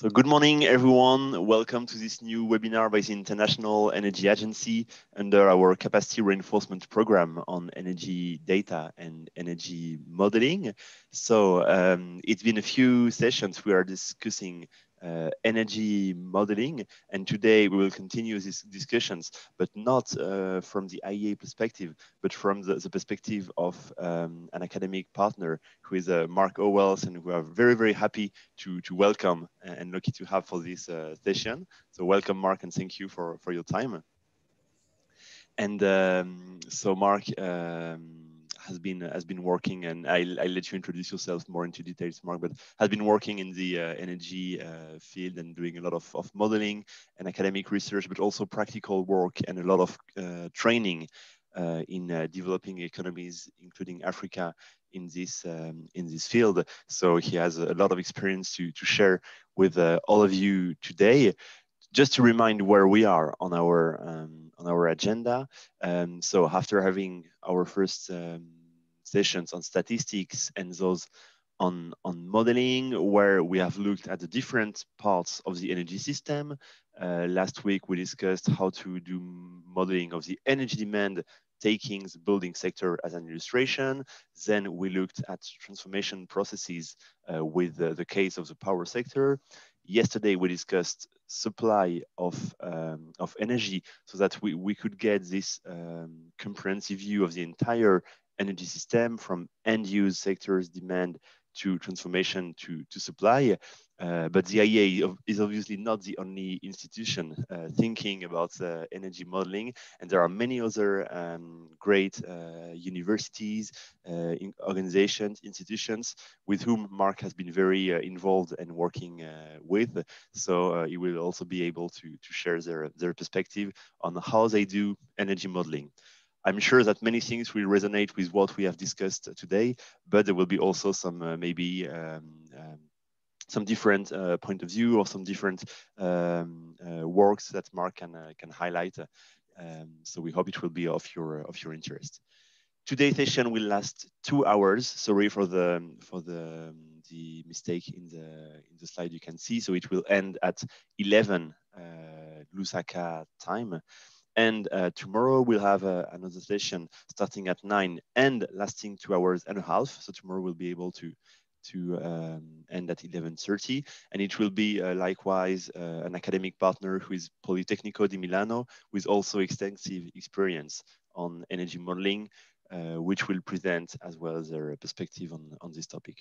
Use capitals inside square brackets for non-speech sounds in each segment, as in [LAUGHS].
So good morning, everyone. Welcome to this new webinar by the International Energy Agency under our capacity reinforcement program on energy data and energy modeling. So um, it's been a few sessions we are discussing uh, energy modeling. And today we will continue these discussions, but not uh, from the IEA perspective, but from the, the perspective of um, an academic partner who is uh, Mark Howells, and we are very, very happy to, to welcome and lucky to have for this uh, session. So welcome, Mark, and thank you for, for your time. And um, so, Mark, um, has been has been working, and I'll, I'll let you introduce yourself more into details, Mark, but has been working in the uh, energy uh, field and doing a lot of, of modeling and academic research, but also practical work and a lot of uh, training uh, in uh, developing economies, including Africa, in this um, in this field. So he has a lot of experience to to share with uh, all of you today just to remind where we are on our um, on our agenda. Um, so after having our first um, sessions on statistics and those on, on modeling, where we have looked at the different parts of the energy system. Uh, last week, we discussed how to do modeling of the energy demand, taking the building sector as an illustration. Then we looked at transformation processes uh, with the, the case of the power sector. Yesterday, we discussed supply of, um, of energy so that we, we could get this um, comprehensive view of the entire energy system from end use sectors demand to transformation to, to supply. Uh, but the IEA is obviously not the only institution uh, thinking about uh, energy modeling, and there are many other um, great uh, universities, uh, in organizations, institutions with whom Mark has been very uh, involved and working with. So he will also be able to, to share their, their perspective on how they do energy modeling. I'm sure that many things will resonate with what we have discussed today, but there will be also some uh, maybe um, um, some different uh, point of view or some different um, uh, works that Mark can uh, can highlight. Um, so we hope it will be of your of your interest. Today's session will last two hours. Sorry for the for the the mistake in the in the slide you can see. So it will end at 11 uh, Lusaka time. And uh, tomorrow we'll have uh, another session starting at nine and lasting two hours and a half. So tomorrow we'll be able to to um, end at 11.30 and it will be uh, likewise uh, an academic partner who is Politecnico di Milano with also extensive experience on energy modeling which will present as well their perspective on, on this topic.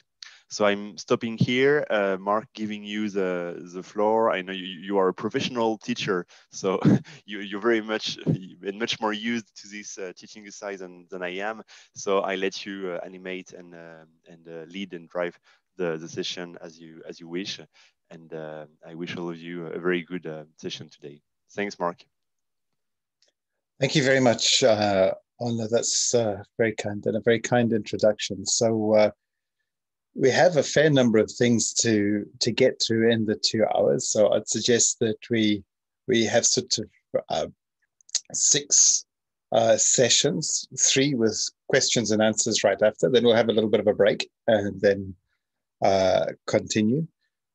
So I'm stopping here, uh, Mark giving you the, the floor. I know you, you are a professional teacher, so [LAUGHS] you, you're very much and much more used to this uh, teaching side than, than I am. So I let you uh, animate and, uh, and uh, lead and drive the, the session as you, as you wish. And I wish all of you a very good session today. Thanks, Mark. Thank you very much, uh, Anna. That's uh, very kind and a very kind introduction. So uh, we have a fair number of things to to get through in the two hours. So I'd suggest that we we have sort of uh, six uh, sessions, three with questions and answers right after. Then we'll have a little bit of a break and then uh, continue.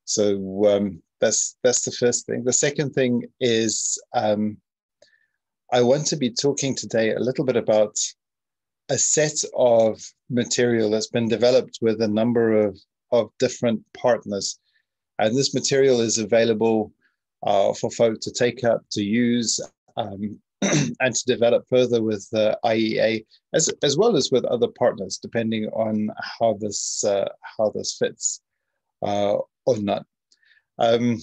So um, that's that's the first thing. The second thing is um, I want to be talking today a little bit about a set of material that's been developed with a number of, of different partners. And this material is available uh, for folk to take up, to use, um, [CLEARS THROAT] and to develop further with the IEA, as, as well as with other partners, depending on how this, uh, how this fits uh, or not. Um,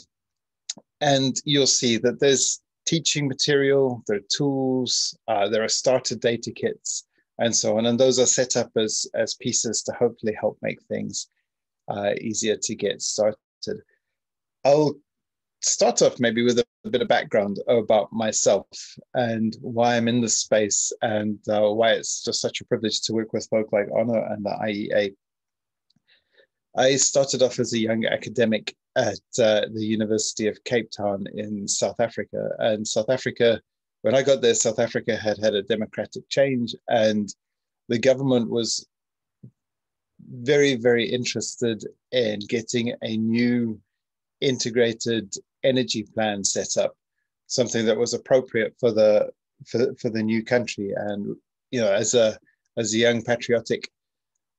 and you'll see that there's teaching material, there are tools, uh, there are starter data kits, and so on. And those are set up as, as pieces to hopefully help make things uh, easier to get started. I'll start off maybe with a, bit of background about myself and why I'm in this space and uh, why it's just such a privilege to work with folk like Honor and the IEA. I started off as a young academic at uh, the University of Cape Town in South Africa. And South Africa, when I got there, South Africa had had a democratic change, and the government was very, very interested in getting a new integrated energy plan set up, something that was appropriate for the for, for the new country. And you know, as a as a young patriotic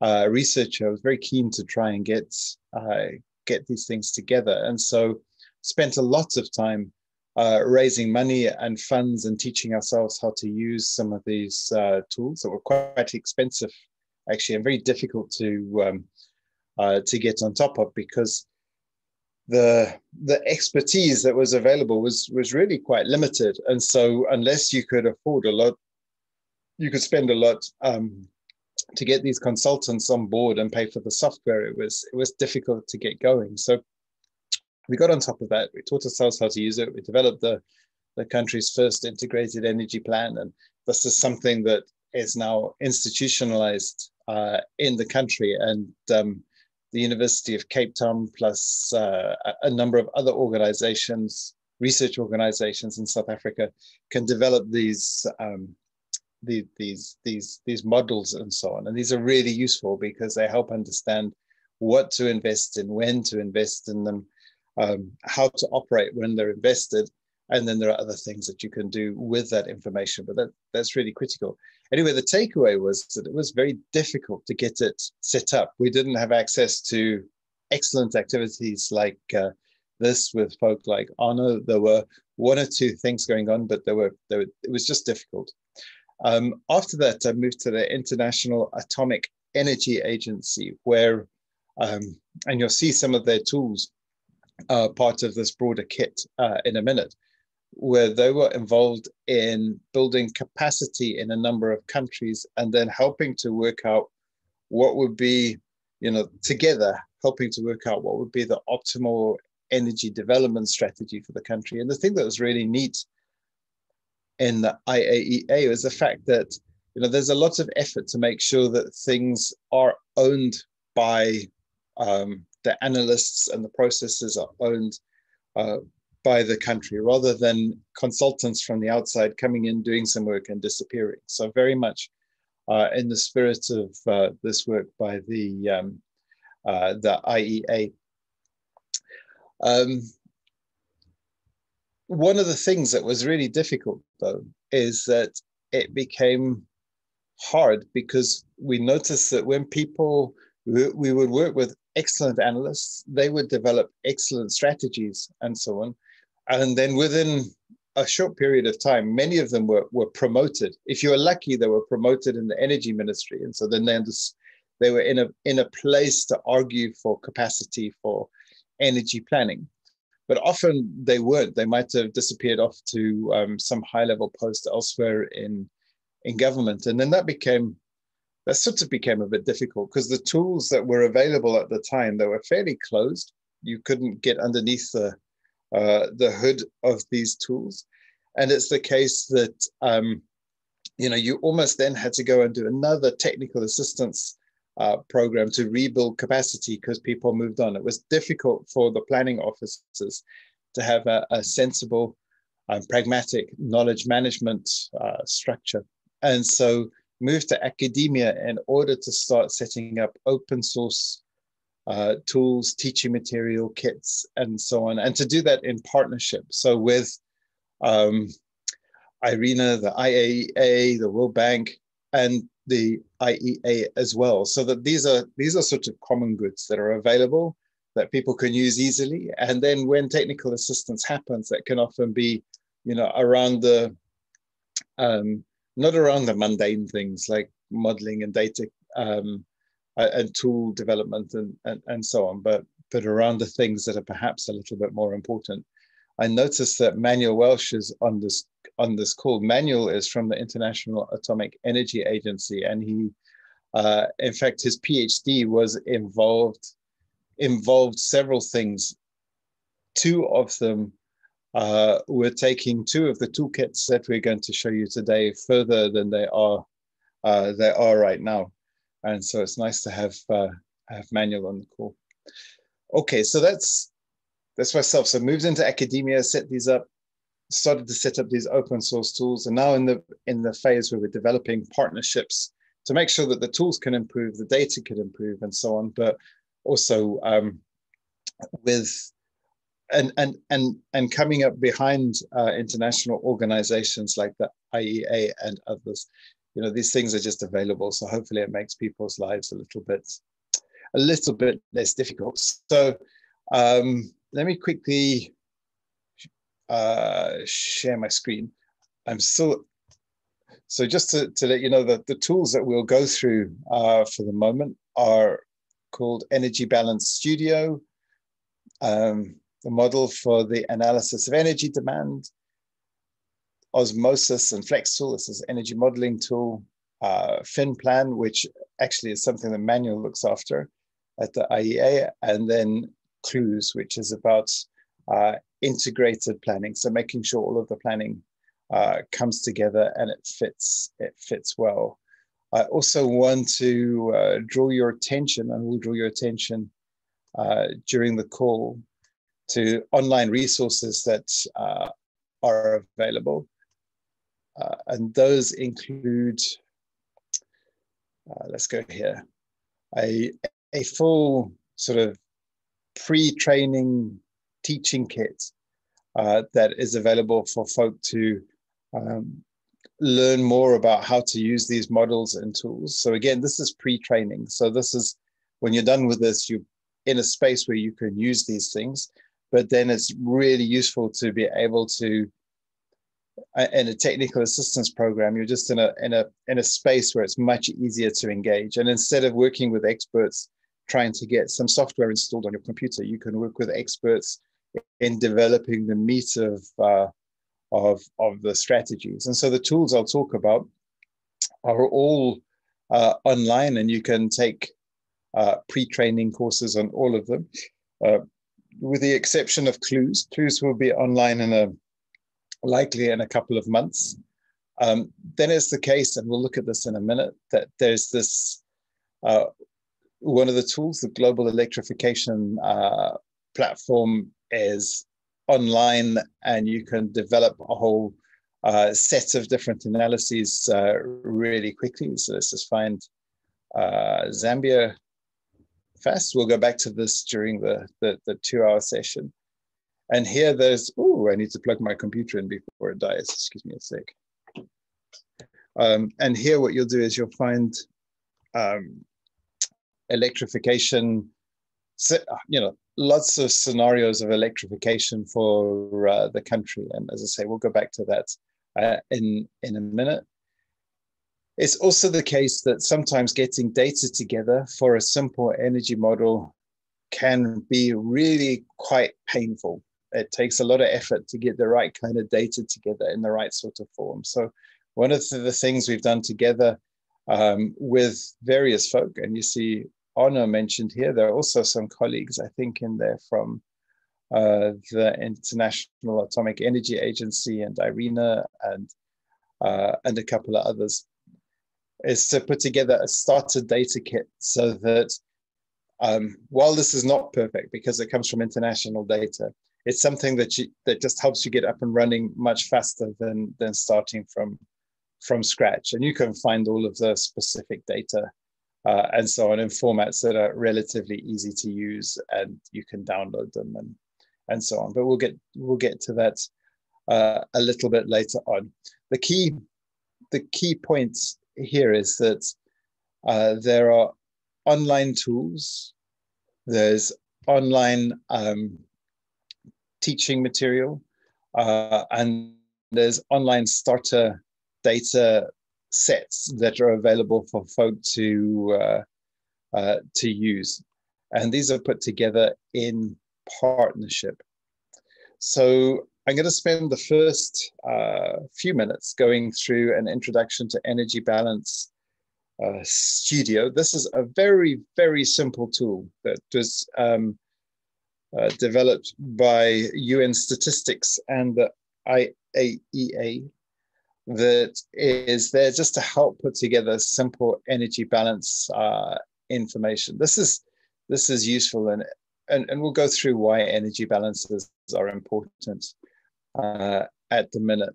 uh, researcher, I was very keen to try and get uh, get these things together, and so spent a lot of time uh, raising money and funds and teaching ourselves how to use some of these uh, tools that were quite expensive, actually, and very difficult to um, uh, to get on top of because the the expertise that was available was was really quite limited, and so unless you could afford a lot, you could spend a lot. Um, to get these consultants on board and pay for the software, it was it was difficult to get going. So we got on top of that. We taught ourselves how to use it. We developed the, the country's first integrated energy plan. And this is something that is now institutionalized uh, in the country. And um, the University of Cape Town, plus uh, a number of other organizations, research organizations in South Africa, can develop these. Um, the, these these these models and so on and these are really useful because they help understand what to invest in when to invest in them um, how to operate when they're invested. And then there are other things that you can do with that information, but that, that's really critical. Anyway, the takeaway was that it was very difficult to get it set up. We didn't have access to excellent activities like uh, this with folk like Arno. There were one or two things going on, but there were, there were it was just difficult. Um, after that, I moved to the International Atomic Energy Agency, where, um, and you'll see some of their tools uh, part of this broader kit uh, in a minute, where they were involved in building capacity in a number of countries and then helping to work out what would be, you know, together helping to work out what would be the optimal energy development strategy for the country. And the thing that was really neat in the IAEA was the fact that you know there's a lot of effort to make sure that things are owned by um, the analysts and the processes are owned uh, by the country rather than consultants from the outside coming in, doing some work and disappearing. So very much uh, in the spirit of uh, this work by the, um, uh, the IEA. Um, one of the things that was really difficult though is that it became hard because we noticed that when people we would work with excellent analysts. They would develop excellent strategies and so on. And then within a short period of time, many of them were, were promoted. If you were lucky, they were promoted in the energy ministry. And so then they, they were in a, in a place to argue for capacity for energy planning. But often they weren't. They might have disappeared off to um, some high level post elsewhere in, in government. And then that became that sort of became a bit difficult because the tools that were available at the time they were fairly closed. You couldn't get underneath the uh, the hood of these tools, and it's the case that um, you know you almost then had to go and do another technical assistance uh, program to rebuild capacity because people moved on. It was difficult for the planning officers to have a, a sensible, um, pragmatic knowledge management uh, structure, and so moved to academia in order to start setting up open source uh, tools, teaching material, kits, and so on, and to do that in partnership. So with um, IRENA, the IAEA, the World Bank, and the IEA as well, so that these are these are sort of common goods that are available that people can use easily. And then when technical assistance happens, that can often be, you know, around the um, not around the mundane things like modeling and data um, and tool development and, and, and so on, but, but around the things that are perhaps a little bit more important. I noticed that Manuel Welsch is on this on this call. Manuel is from the International Atomic Energy Agency, and he, uh, in fact, his PhD was involved involved several things. Two of them uh, we're taking two of the toolkits that we're going to show you today further than they are uh, they are right now. And so it's nice to have uh, have Manuel on the call. Okay, so that's that's myself. So moved into academia, set these up, started to set up these open source tools, and now in the in the phase where we're developing partnerships to make sure that the tools can improve, the data can improve, and so on. But also um, with and and and and coming up behind uh, international organizations like the IEA and others, you know, these things are just available. So hopefully, it makes people's lives a little bit a little bit less difficult. So um, let me quickly uh, share my screen. I'm still so just to, to let you know that the tools that we'll go through uh, for the moment are called Energy Balance Studio, um, the model for the analysis of energy demand, OSeMOSYS and FlexTool, this is energy modeling tool, uh, FinPlan, which actually is something that Manuel looks after at the IEA, and then CLEWs, which is about uh, integrated planning. So making sure all of the planning uh, comes together and it fits, it fits well. I also want to uh, draw your attention, and we'll draw your attention uh, during the call to online resources that uh, are available. Uh, and those include, uh, let's go here, a, a full sort of pre-training teaching kit uh, that is available for folk to um, learn more about how to use these models and tools. So again, this is pre-training. So this is when you're done with this, you're in a space where you can use these things but then it's really useful to be able to in a technical assistance program you're just in a in a in a space where it's much easier to engage and instead of working with experts trying to get some software installed on your computer you can work with experts in developing the meat of uh, of of the strategies and so the tools i'll talk about are all uh, online and you can take uh, pre-training courses on all of them uh, with the exception of CLEWs. CLEWs will be online in a likely in a couple of months. Um, then it's the case, and we'll look at this in a minute, that there's this uh, one of the tools, the global electrification uh, platform, is online, and you can develop a whole uh, set of different analyses uh, really quickly. So let's just find uh, Zambia fast. We'll go back to this during the, the, the two hour session. And here there's, oh, I need to plug my computer in before it dies. Excuse me a sec. Um, and here what you'll do is you'll find um, electrification, you know, lots of scenarios of electrification for uh, the country. And as I say, we'll go back to that uh, in, in a minute. It's also the case that sometimes getting data together for a simple energy model can be really quite painful. It takes a lot of effort to get the right kind of data together in the right sort of form. So, one of the things we've done together um, with various folk, and you see Honor mentioned here, there are also some colleagues, I think, in there from uh, the International Atomic Energy Agency and IRENA and uh, and a couple of others is to put together a starter data kit so that um, while this is not perfect because it comes from international data, it's something that you, that just helps you get up and running much faster than than starting from from scratch. And you can find all of the specific data uh, and so on in formats that are relatively easy to use, and you can download them and and so on. But we'll get we'll get to that uh, a little bit later on. The key the key points here is that uh, there are online tools, there's online um, teaching material, uh, and there's online starter data sets that are available for folk to uh, uh, to use, and these are put together in partnership. So I'm going to spend the first uh, few minutes going through an introduction to Energy Balance uh, Studio. This is a very, very simple tool that was um, uh, developed by UN Statistics and the IAEA that is there just to help put together simple energy balance uh, information. This is this is useful and, and and we'll go through why energy balances are important uh, at the minute.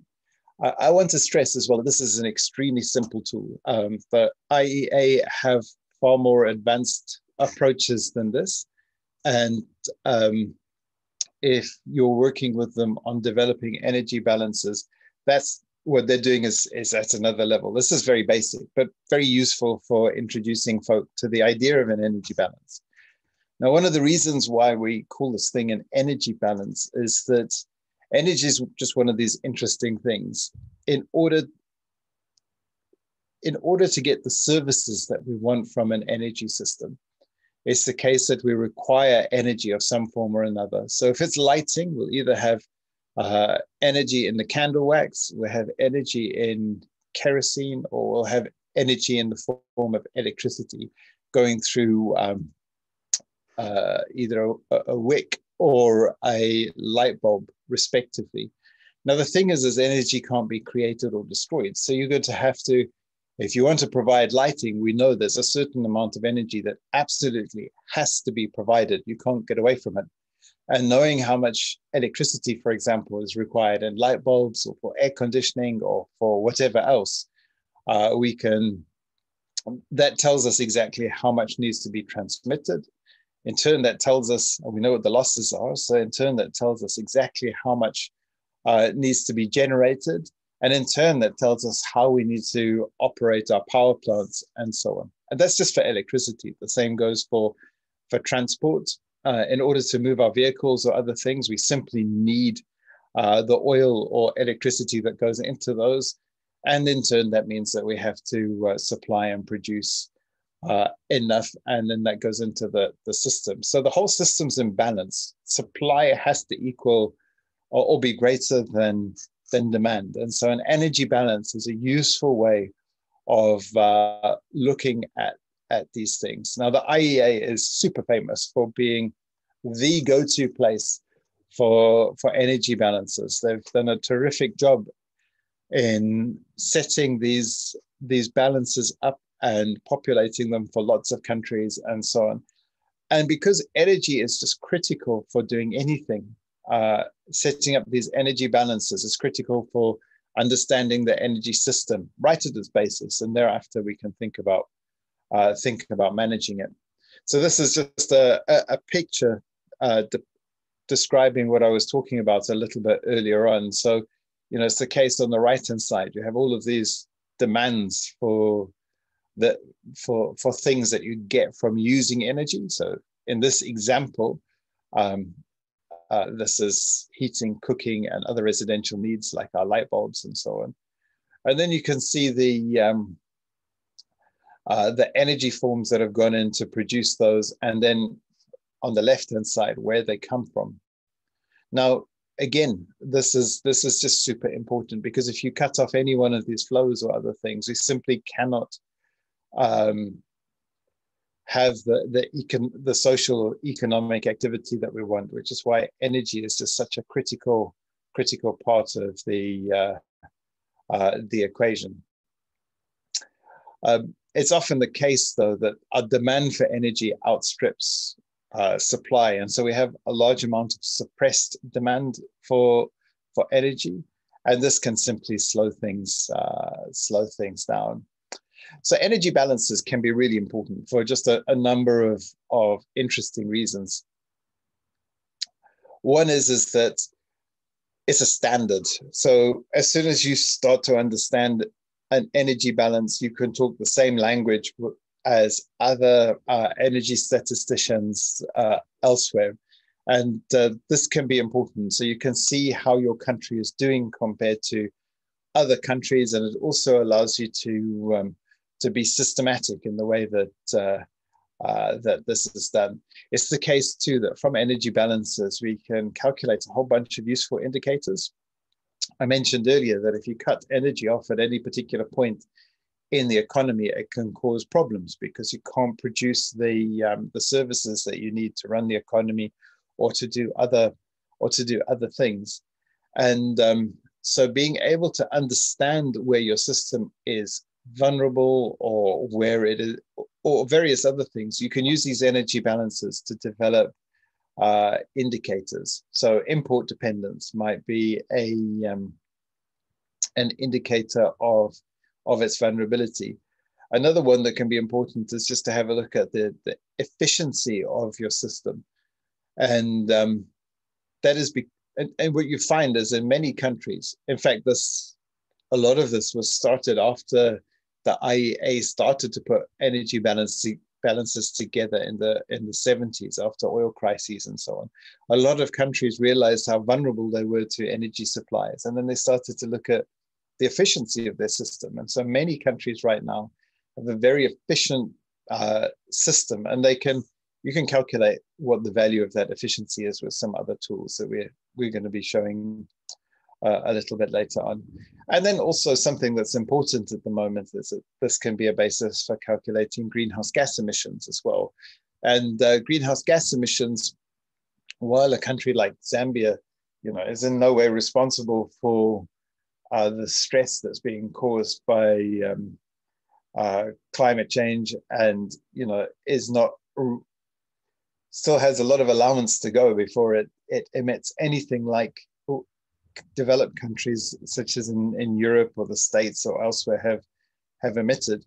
I, I, want to stress as well that this is an extremely simple tool. Um, the IEA have far more advanced approaches than this. And um, if you're working with them on developing energy balances, that's what they're doing is, is at another level. This is very basic, but very useful for introducing folk to the idea of an energy balance. Now, one of the reasons why we call this thing an energy balance is that energy is just one of these interesting things. In order, in order to get the services that we want from an energy system, it's the case that we require energy of some form or another. So if it's lighting, we'll either have uh, energy in the candle wax, we'll have energy in kerosene, or we'll have energy in the form of electricity going through um, uh, either a, a, wick or a light bulb, respectively. Now, the thing is, is energy can't be created or destroyed. So you're going to have to, if you want to provide lighting, we know there's a certain amount of energy that absolutely has to be provided. You can't get away from it. And knowing how much electricity, for example, is required in light bulbs or for air conditioning or for whatever else, uh, we can, that tells us exactly how much needs to be transmitted in turn, that tells us, we know what the losses are. So in turn, that tells us exactly how much uh, needs to be generated. And in turn, that tells us how we need to operate our power plants and so on. And that's just for electricity. The same goes for, for transport. Uh, in order to move our vehicles or other things, we simply need uh, the oil or electricity that goes into those. And in turn, that means that we have to uh, supply and produce uh, enough, and then that goes into the, the system. So the whole system's in balance. Supply has to equal or, or be greater than, than demand. And so an energy balance is a useful way of uh, looking at, at these things. Now, the IEA is super famous for being the go-to place for, for energy balances. They've done a terrific job in setting these, these balances up and populating them for lots of countries and so on. And because energy is just critical for doing anything, uh, setting up these energy balances is critical for understanding the energy system right at its basis, and thereafter we can think about uh, think about managing it. So this is just a, a, picture uh, de describing what I was talking about a little bit earlier on. So, you know, it's the case on the right hand side. You have all of these demands for that for for things that you get from using energy. So in this example, um, uh, this is heating, cooking, and other residential needs like our light bulbs and so on. And then you can see the um, uh, the energy forms that have gone in to produce those, and then on the left hand side where they come from. Now, again, this is this is just super important because if you cut off any one of these flows or other things, we simply cannot um, have the the, econ- the social economic activity that we want, which is why energy is just such a critical critical part of the uh, uh, the equation. Um, it's often the case, though, that our demand for energy outstrips uh, supply, and so we have a large amount of suppressed demand for for energy, and this can simply slow things uh, slow things down. So energy balances can be really important for just a, a number of, of interesting reasons. One is, is that it's a standard. So as soon as you start to understand an energy balance, you can talk the same language as other uh, energy statisticians uh, elsewhere. And uh, this can be important. So you can see how your country is doing compared to other countries. And it also allows you to um, to be systematic in the way that uh, uh, that this is done. It's the case too that from energy balances we can calculate a whole bunch of useful indicators. I mentioned earlier that if you cut energy off at any particular point in the economy, it can cause problems because you can't produce the um, the services that you need to run the economy or to do other or to do other things. And um, so being able to understand where your system is vulnerable or where it is, or various other things. You can use these energy balances to develop uh, indicators. So import dependence might be a um, an indicator of of its vulnerability. Another one that can be important is just to have a look at the, the efficiency of your system. And um, that is, be, and, and what you find is in many countries, in fact, this a lot of this was started after the IEA started to put energy balance balances together in the in the 70s after oil crises and so on. A lot of countries realized how vulnerable they were to energy supplies, and then they started to look at the efficiency of their system. And so many countries right now have a very efficient uh, system, and they can you can calculate what the value of that efficiency is with some other tools that we're we're going to be showing uh, a little bit later on. And then also something that's important at the moment is that this can be a basis for calculating greenhouse gas emissions as well. And uh, greenhouse gas emissions, while a country like Zambia, you know, is in no way responsible for uh, the stress that's being caused by um, uh, climate change, and you know, is not still has a lot of allowance to go before it it emits anything like developed countries such as in, in Europe or the States or elsewhere have have emitted.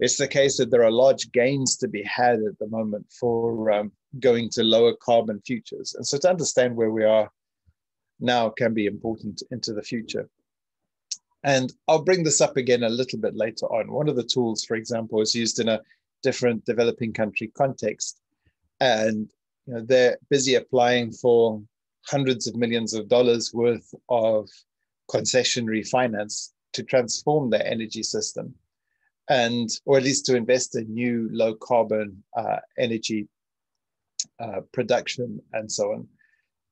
It's the case that there are large gains to be had at the moment for um, going to lower carbon futures. And so to understand where we are now can be important into the future. And I'll bring this up again a little bit later on. One of the tools, for example, is used in a different developing country context. And you know, they're busy applying for hundreds of millions of dollars worth of concessionary finance to transform their energy system and or at least to invest in new low carbon uh, energy uh, production and so on.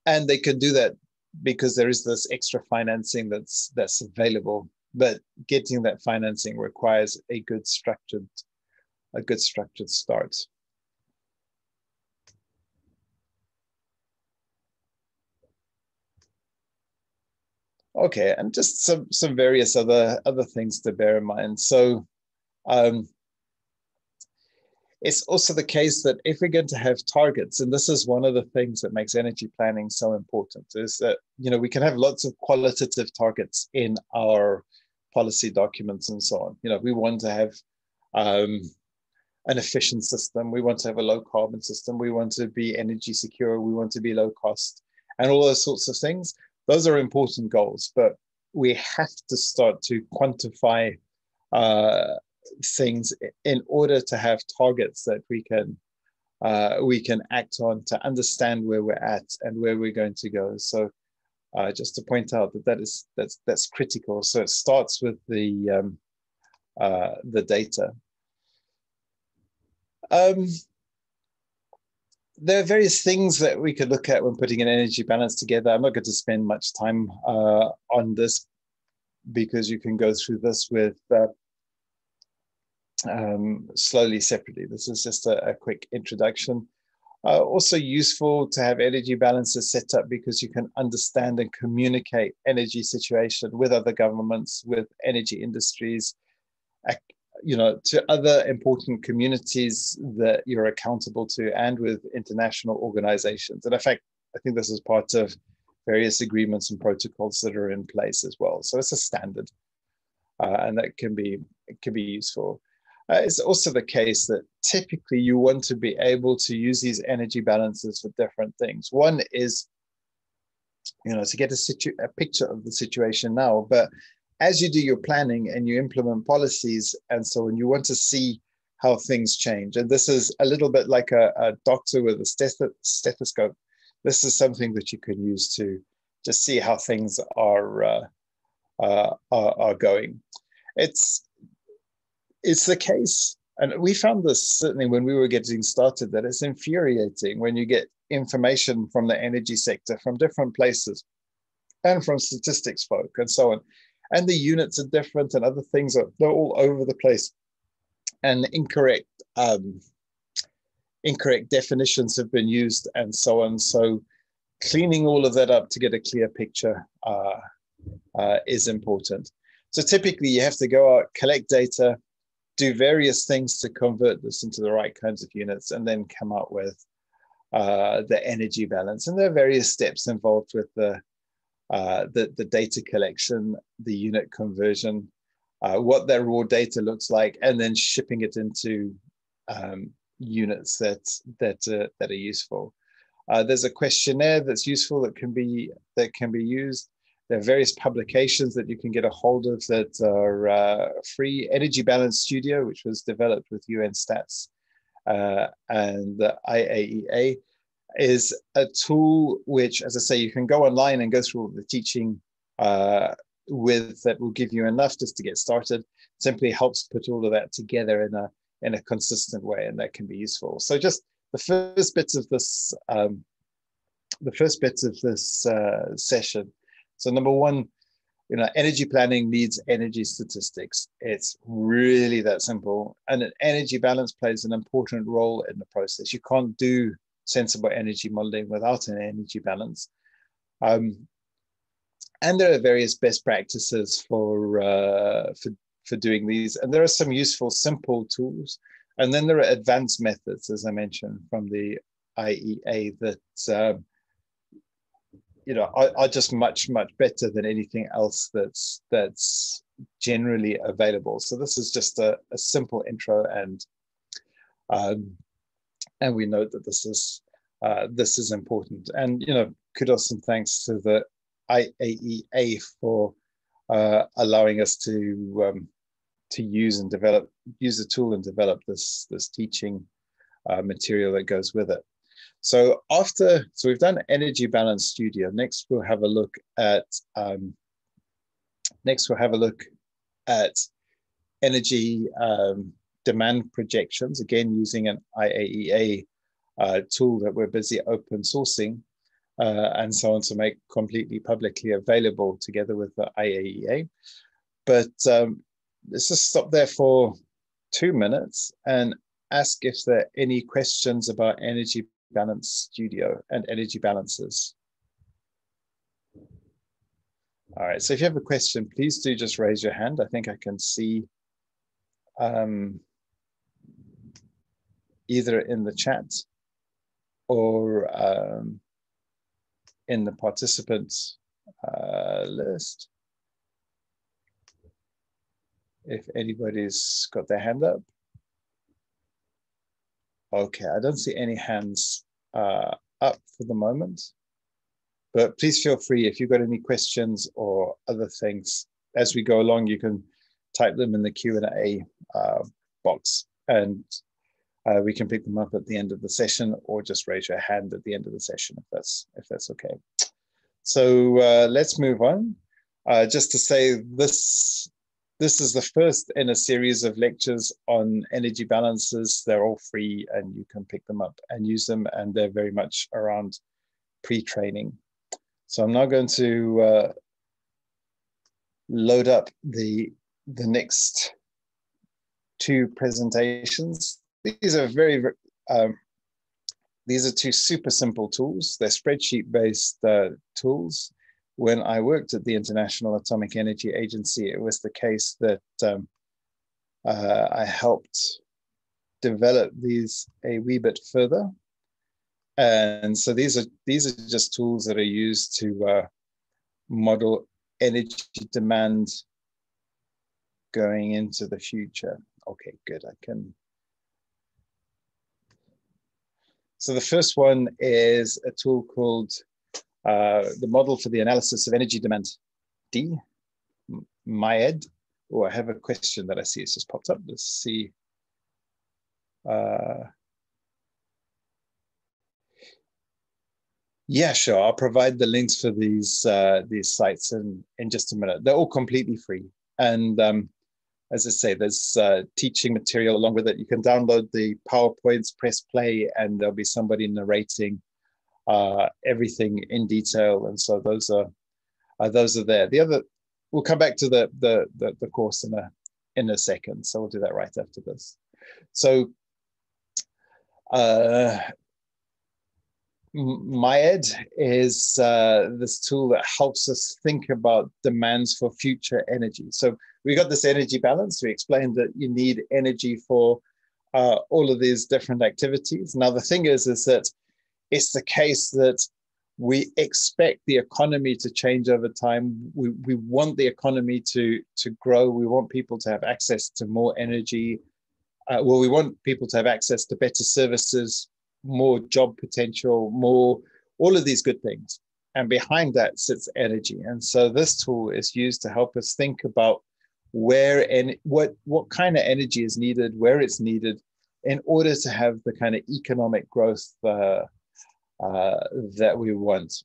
And they can do that because there is this extra financing that's that's available but getting that financing requires a good structured a good structured start Okay, and just some some various other other things to bear in mind. So, um, it's also the case that if we're going to have targets, and this is one of the things that makes energy planning so important, is that you know we can have lots of qualitative targets in our policy documents and so on. You know, we want to have um, an efficient system. We want to have a low carbon system. We want to be energy secure. We want to be low cost, and all those sorts of things those are important goals, but we have to start to quantify uh, things in order to have targets that we can uh, we can act on to understand where we're at and where we're going to go. So, uh, just to point out that that is that's that's critical. So it starts with the um, uh, the data. Um, there are various things that we could look at when putting an energy balance together. I'm not going to spend much time uh, on this because you can go through this with uh, um, slowly separately. This is just a, a quick introduction. Uh, also useful to have energy balances set up because you can understand and communicate energy situation with other governments, with energy industries, you know, to other important communities that you're accountable to and with international organizations. And in fact, I think this is part of various agreements and protocols that are in place as well. So it's a standard uh, and that can be, can be useful. Uh, it's also the case that typically you want to be able to use these energy balances for different things. One is, you know, to get a, situ- a picture of the situation now, but as you do your planning and you implement policies and so on, you want to see how things change. And this is a little bit like a, a doctor with a stethoscope. This is something that you can use to just see how things are, uh, uh, are, are going. It's it's the case, and we found this certainly when we were getting started that it's infuriating when you get information from the energy sector from different places and from statistics folk and so on and the units are different and other things are they're all over the place. And incorrect um, incorrect definitions have been used and so on. So cleaning all of that up to get a clear picture uh, uh, is important. So typically you have to go out collect data do various things to convert this into the right kinds of units and then come up with uh, the energy balance. And there are various steps involved with the uh, the, the data collection, the unit conversion, uh, what their raw data looks like, and then shipping it into um, units that that uh, that are useful. Uh, there's a questionnaire that's useful that can be that can be used. There are various publications that you can get a hold of that are uh, free. Energy Balance Studio, which was developed with UN Stats and the IAEA, is a tool which, as I say, you can go online and go through all the teaching uh, with that will give you enough just to get started. Simply helps put all of that together in a in a consistent way, and that can be useful. So just the first bits of this, um, the first bits of this uh, session. So number one, you know, energy planning needs energy statistics. It's really that simple, and an energy balance plays an important role in the process. You can't do sensible energy modeling without an energy balance. Um, and there are various best practices for, uh, for, for doing these. And there are some useful, simple tools. And then there are advanced methods, as I mentioned, from the IEA that um, you know are, are, just much much better than anything else that's that's generally available. So this is just a, a simple intro, and um, and we note that this is uh, this is important. And you know, kudos and thanks to the IAEA for uh, allowing us to um, to use and develop use the tool and develop this this teaching uh, material that goes with it. So after so we've done energy balance studio. Next we'll have a look at um, next we'll have a look at energy um, demand projections again using an IAEA uh, tool that we're busy open sourcing uh, and so on to make completely publicly available together with the IAEA. But um, let's just stop there for two minutes and ask if there are any questions about Energy Balance Studio and energy balances. All right, so if you have a question, please do just raise your hand. I think I can see um, either in the chat or um, in the participants uh, list. If anybody's got their hand up. Okay, I don't see any hands uh, up for the moment, but please feel free if you've got any questions or other things as we go along, you can type them in the Q&A uh, box and uh, we can pick them up at the end of the session or just raise your hand at the end of the session if that's if that's okay. So uh, let's move on. Uh, just to say this this is the first in a series of lectures on energy balances. They're all free and you can pick them up and use them and they're very much around pre-training. So I'm now going to uh, load up the, the next two presentations these are very, um, these are two super simple tools. They're spreadsheet based uh, tools. When I worked at the International Atomic Energy Agency, it was the case that um, uh, I helped develop these a wee bit further. And so these are these are just tools that are used to uh, model energy demand going into the future. Okay, good. I can So the first one is a tool called uh, the model for the analysis of energy demand, D, MAED. Oh, I have a question that I see it's just popped up. Let's see. Uh, yeah, sure. I'll provide the links for these uh, these sites in, in just a minute. They're all completely free. And um, as I say, there's uh, teaching material along with it. You can download the PowerPoints, press play, and there'll be somebody narrating uh, everything in detail. And so those are uh, those are there. The other, we'll come back to the, the the the course in a in a second. So we'll do that right after this. So. Uh, MAED is uh, this tool that helps us think about demands for future energy. So we got this energy balance. We explained that you need energy for uh, all of these different activities. Now the thing is, is that it's the case that we expect the economy to change over time. We, we want the economy to, to grow. We want people to have access to more energy. Uh, well, we want people to have access to better services more job potential, more all of these good things. And behind that sits energy. And so this tool is used to help us think about where and what what kind of energy is needed, where it's needed, in order to have the kind of economic growth uh, uh, that we want.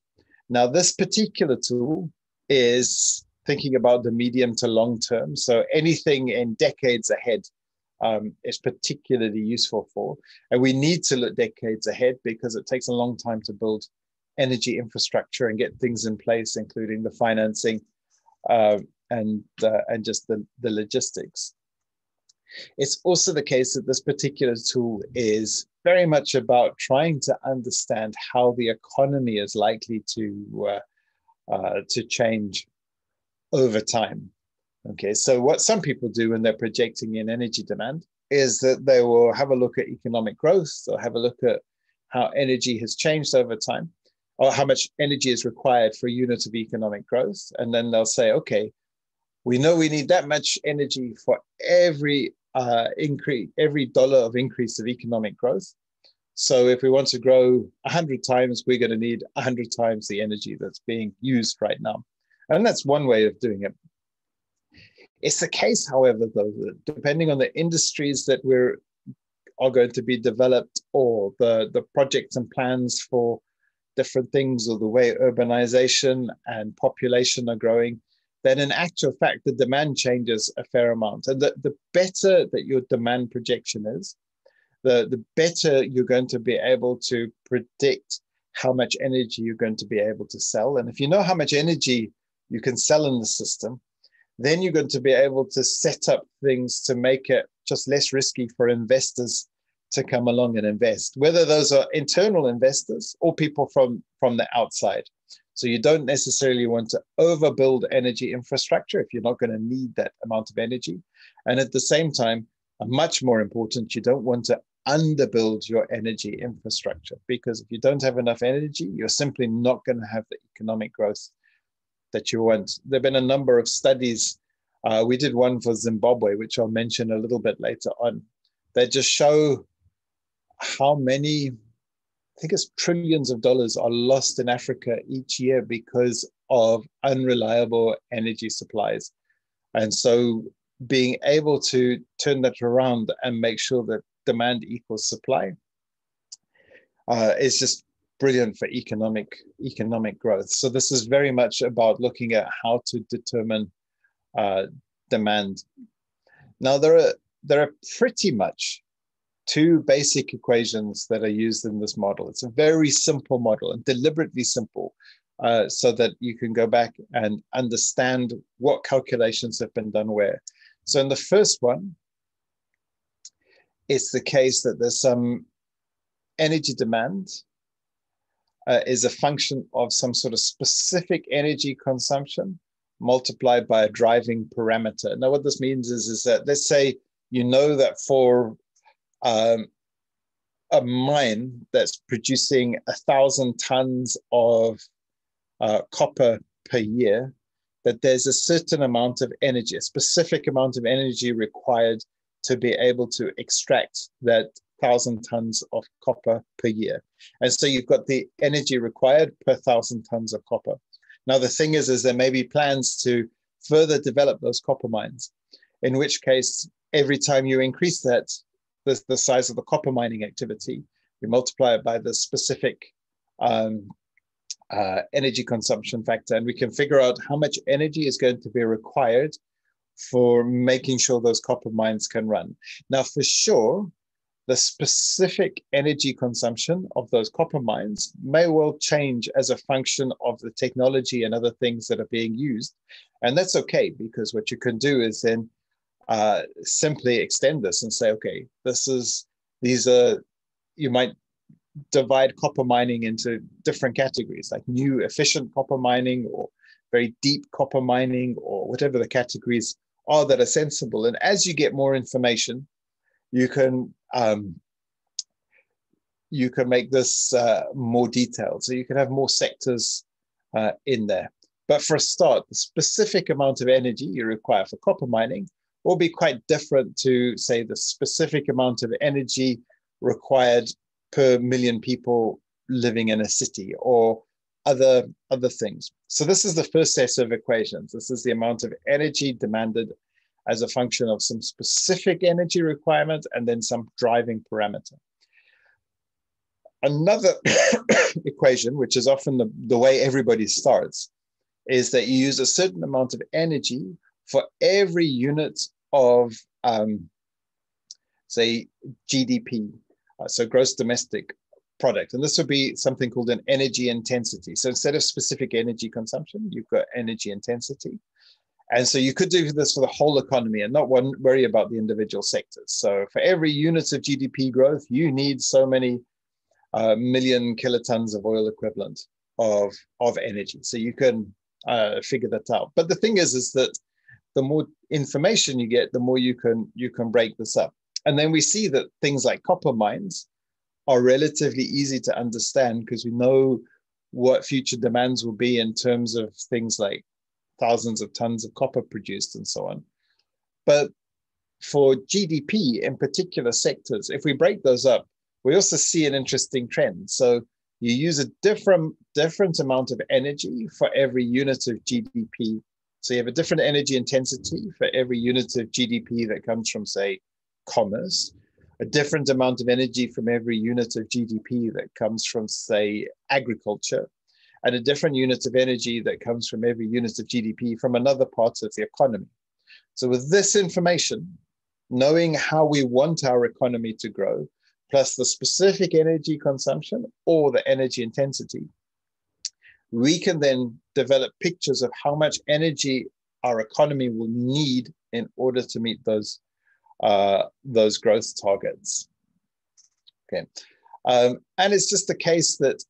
Now, this particular tool is thinking about the medium to long term. So anything in decades ahead um, is particularly useful for. And we need to look decades ahead because it takes a long time to build energy infrastructure and get things in place, including the financing uh, and uh, and just the, the logistics. It's also the case that this particular tool is very much about trying to understand how the economy is likely to uh, uh, to change over time. Okay, so what some people do when they're projecting in energy demand is that they will have a look at economic growth, or have a look at how energy has changed over time, or how much energy is required for a unit of economic growth, and then they'll say, okay, we know we need that much energy for every uh, increase, every dollar of increase of economic growth. So if we want to grow 100 times, we're going to need 100 times the energy that's being used right now. And that's one way of doing it. It's the case, however, though, that depending on the industries that we're are going to be developed or the, the projects and plans for different things or the way urbanization and population are growing, then in actual fact, the demand changes a fair amount. And the, the better that your demand projection is, the, the better you're going to be able to predict how much energy you're going to be able to sell. And if you know how much energy you can sell in the system, then you're going to be able to set up things to make it just less risky for investors to come along and invest, whether those are internal investors or people from, from the outside. So you don't necessarily want to overbuild energy infrastructure if you're not going to need that amount of energy. And at the same time, much more important, you don't want to underbuild your energy infrastructure because if you don't have enough energy, you're simply not going to have the economic growth that you want. There have been a number of studies. Uh, we did one for Zimbabwe, which I'll mention a little bit later on, that just show how many, I think it's trillions of dollars are lost in Africa each year because of unreliable energy supplies. And so being able to turn that around and make sure that demand equals supply uh, is just brilliant for economic economic growth. So this is very much about looking at how to determine uh, demand. Now there are there are pretty much two basic equations that are used in this model. It's a very simple model and deliberately simple, uh, so that you can go back and understand what calculations have been done where. So in the first one, it's the case that there's some energy demand uh, is a function of some sort of specific energy consumption multiplied by a driving parameter. Now, what this means is, is that let's say you know that for um, a mine that's producing a thousand tons of uh, copper per year, that there's a certain amount of energy, a specific amount of energy required to be able to extract that thousand tons of copper per year. And so you've got the energy required per thousand tons of copper. Now the thing is, is there may be plans to further develop those copper mines, in which case every time you increase that, the, the size of the copper mining activity, you multiply it by the specific um, uh, energy consumption factor, and we can figure out how much energy is going to be required for making sure those copper mines can run. Now, for sure, the specific energy consumption of those copper mines may well change as a function of the technology and other things that are being used. And that's okay because what you can do is then uh, simply extend this and say, okay, this is, these are, you might divide copper mining into different categories like new efficient copper mining or very deep copper mining or whatever the categories are that are sensible. And as you get more information, you can um, you can make this uh, more detailed. So you can have more sectors uh, in there. But for a start, the specific amount of energy you require for copper mining will be quite different to, say, the specific amount of energy required per million people living in a city or other other things. So this is the first set of equations. This is the amount of energy demanded as a function of some specific energy requirement and then some driving parameter. Another [COUGHS] equation, which is often the, the way everybody starts, is that you use a certain amount of energy for every unit of, um, say, GDP, uh, so gross domestic product. And this would be something called an energy intensity. So instead of specific energy consumption, you've got energy intensity. And so you could do this for the whole economy and not one, worry about the individual sectors. So for every unit of GDP growth, you need so many uh, million kilotons of oil equivalent of, of energy. So you can uh, figure that out. But the thing is, is that the more information you get, the more you can you can break this up. And then we see that things like copper mines are relatively easy to understand because we know what future demands will be in terms of things like thousands of tons of copper produced and so on. But for GDP in particular sectors, if we break those up, we also see an interesting trend. So you use a different different amount of energy for every unit of GDP. So you have a different energy intensity for every unit of GDP that comes from, say, commerce, a different amount of energy from every unit of GDP that comes from, say, agriculture, and a different unit of energy that comes from every unit of GDP from another part of the economy. So, with this information, knowing how we want our economy to grow, plus the specific energy consumption or the energy intensity, we can then develop pictures of how much energy our economy will need in order to meet those uh, those growth targets. Okay, um, and it's just the case that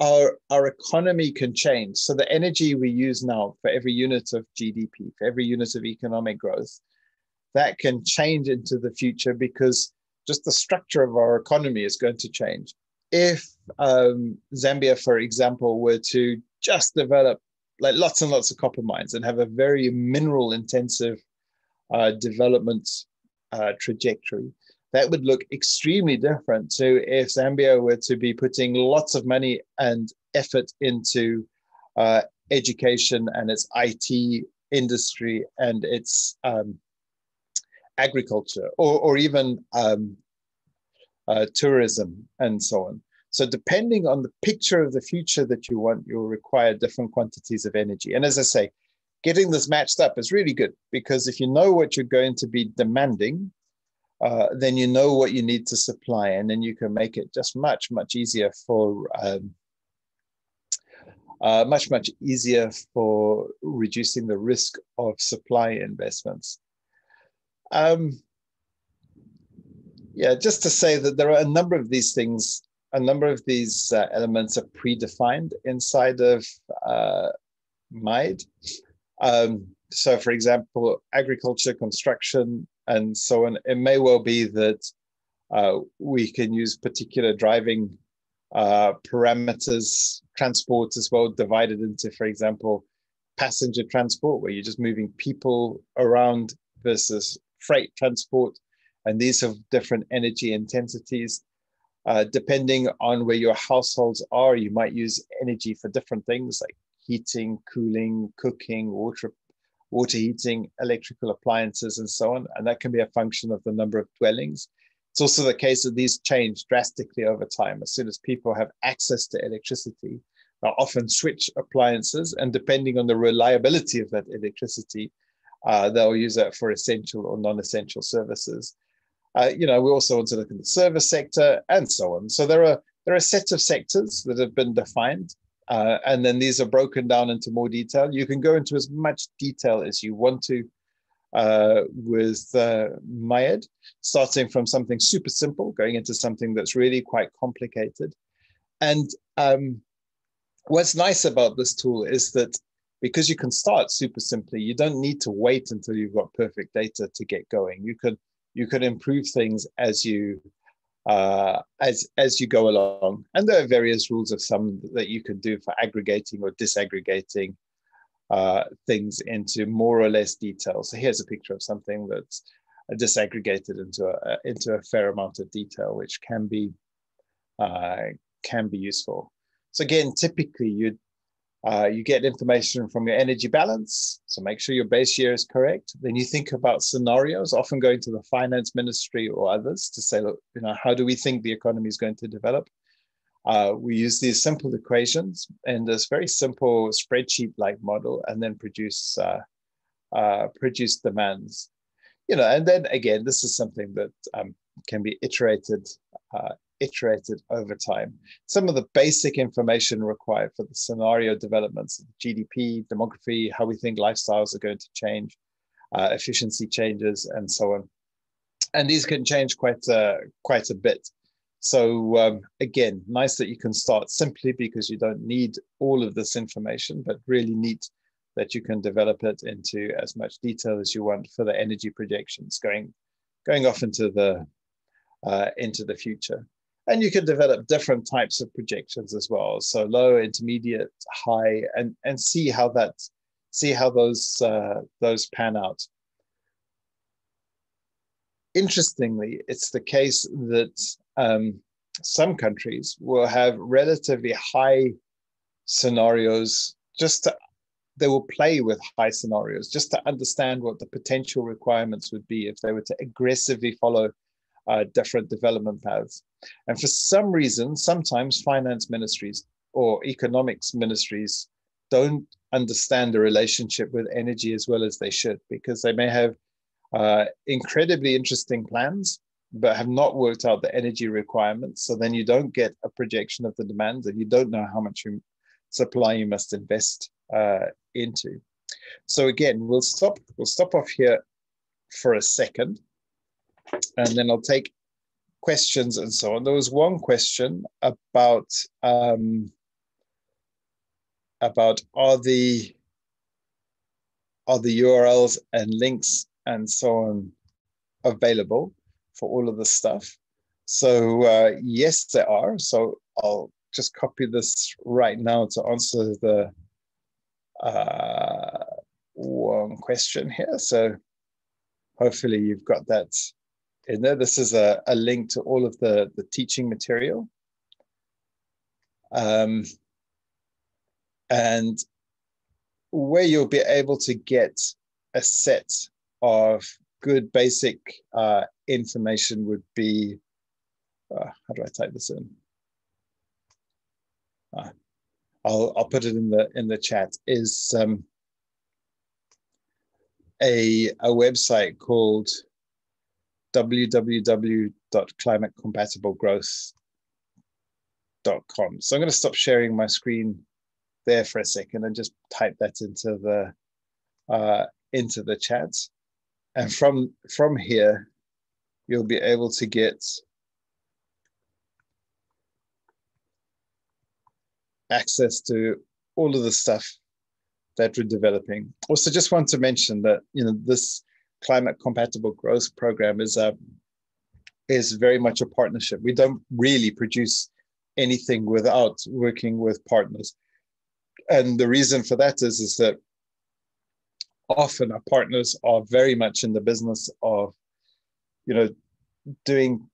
our our economy can change. So the energy we use now for every unit of GDP, for every unit of economic growth, that can change into the future because just the structure of our economy is going to change. If um, Zambia, for example, were to just develop like lots and lots of copper mines and have a very mineral intensive uh, development uh, trajectory, that would look extremely different to if Zambia were to be putting lots of money and effort into uh, education and its IT industry and its um, agriculture or, or even um, uh, tourism and so on. So depending on the picture of the future that you want, you'll require different quantities of energy. And as I say, getting this matched up is really good because if you know what you're going to be demanding, uh, then you know what you need to supply, and then you can make it just much, much easier for um, uh, much, much easier for reducing the risk of supply investments. Um, yeah, just to say that there are a number of these things, a number of these uh, elements are predefined inside of uh, MAED. Um, so, for example, agriculture, construction, and so on. It may well be that uh, we can use particular driving uh, parameters, transport as well, divided into, for example, passenger transport, where you're just moving people around versus freight transport. And these have different energy intensities. Uh, depending on where your households are, you might use energy for different things like heating, cooling, cooking, water water heating, electrical appliances, and so on. And that can be a function of the number of dwellings. It's also the case that these change drastically over time. As soon as people have access to electricity, they'll often switch appliances, and depending on the reliability of that electricity, uh, they'll use that for essential or non-essential services. Uh, you know, we also want to look at the service sector and so on. So there are there are a set of sectors that have been defined uh, and then these are broken down into more detail. You can go into as much detail as you want to uh, with uh, MAED, starting from something super simple, going into something that's really quite complicated. And um, what's nice about this tool is that because you can start super simply, you don't need to wait until you've got perfect data to get going. You can you can improve things as you uh, as as you go along. And there are various rules of thumb that you can do for aggregating or disaggregating uh, things into more or less detail. So here's a picture of something that's disaggregated into a into a fair amount of detail, which can be uh, can be useful. So again, typically you uh, you get information from your energy balance. So make sure your base year is correct. Then you think about scenarios, often going to the finance ministry or others to say, look, you know, how do we think the economy is going to develop? Uh, we use these simple equations and this very simple spreadsheet-like model, and then produce uh, uh, produce demands. You know, and then again, this is something that um, can be iterated uh, iterated over time. Some of the basic information required for the scenario developments, GDP, demography, how we think lifestyles are going to change, uh, efficiency changes, and so on. And these can change quite uh, quite a bit. So um, again, nice that you can start simply because you don't need all of this information, but really neat that you can develop it into as much detail as you want for the energy projections going going off into the uh, into the future. And you can develop different types of projections as well. So low, intermediate, high, and, and see how that see how those uh, those pan out. Interestingly, it's the case that um, some countries will have relatively high scenarios just to they will play with high scenarios just to understand what the potential requirements would be if they were to aggressively follow uh, different development paths. And for some reason, sometimes finance ministries or economics ministries don't understand the relationship with energy as well as they should because they may have uh, incredibly interesting plans but have not worked out the energy requirements. So then you don't get a projection of the demand and you don't know how much you, supply you must invest uh, into. So again we'll stop we'll stop off here for a second and then I'll take questions and so on. There was one question about um, about are the are the URLs and links and so on available for all of the stuff. So uh, yes, there are. So I'll just copy this right now to answer the uh, one question here. So hopefully you've got that in there. This is a, a link to all of the, the teaching material. Um, and where you'll be able to get a set of good basic uh, information would be, uh, how do I type this in? Uh, I'll, I'll put it in the in the chat, is um, a, a website called www.climatecompatiblegrowth.com. So I'm going to stop sharing my screen there for a second and just type that into the uh, into the chat. And from from here, you'll be able to get access to all of the stuff that we're developing. Also, just want to mention that you know this climate compatible growth program is a is very much a partnership. We don't really produce anything without working with partners. And the reason for that is, is that often our partners are very much in the business of, you know, doing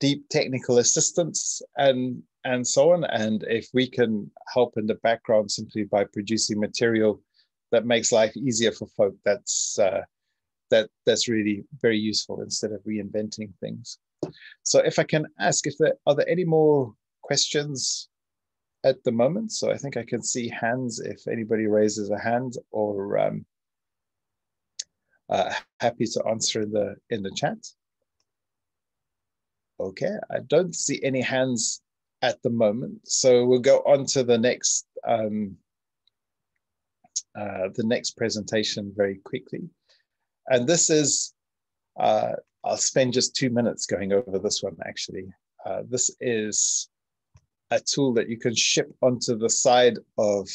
deep technical assistance and and so on. And if we can help in the background simply by producing material that makes life easier for folk. That's uh, that that's really very useful instead of reinventing things. So if I can ask if there are there any more questions at the moment. So I think I can see hands if anybody raises a hand or um, uh, happy to answer in the in the chat. Okay, I don't see any hands at the moment. So we'll go on to the next um, uh, the next presentation very quickly. And this is, uh, I'll spend just two minutes going over this one actually. Uh, this is a tool that you can ship onto the side of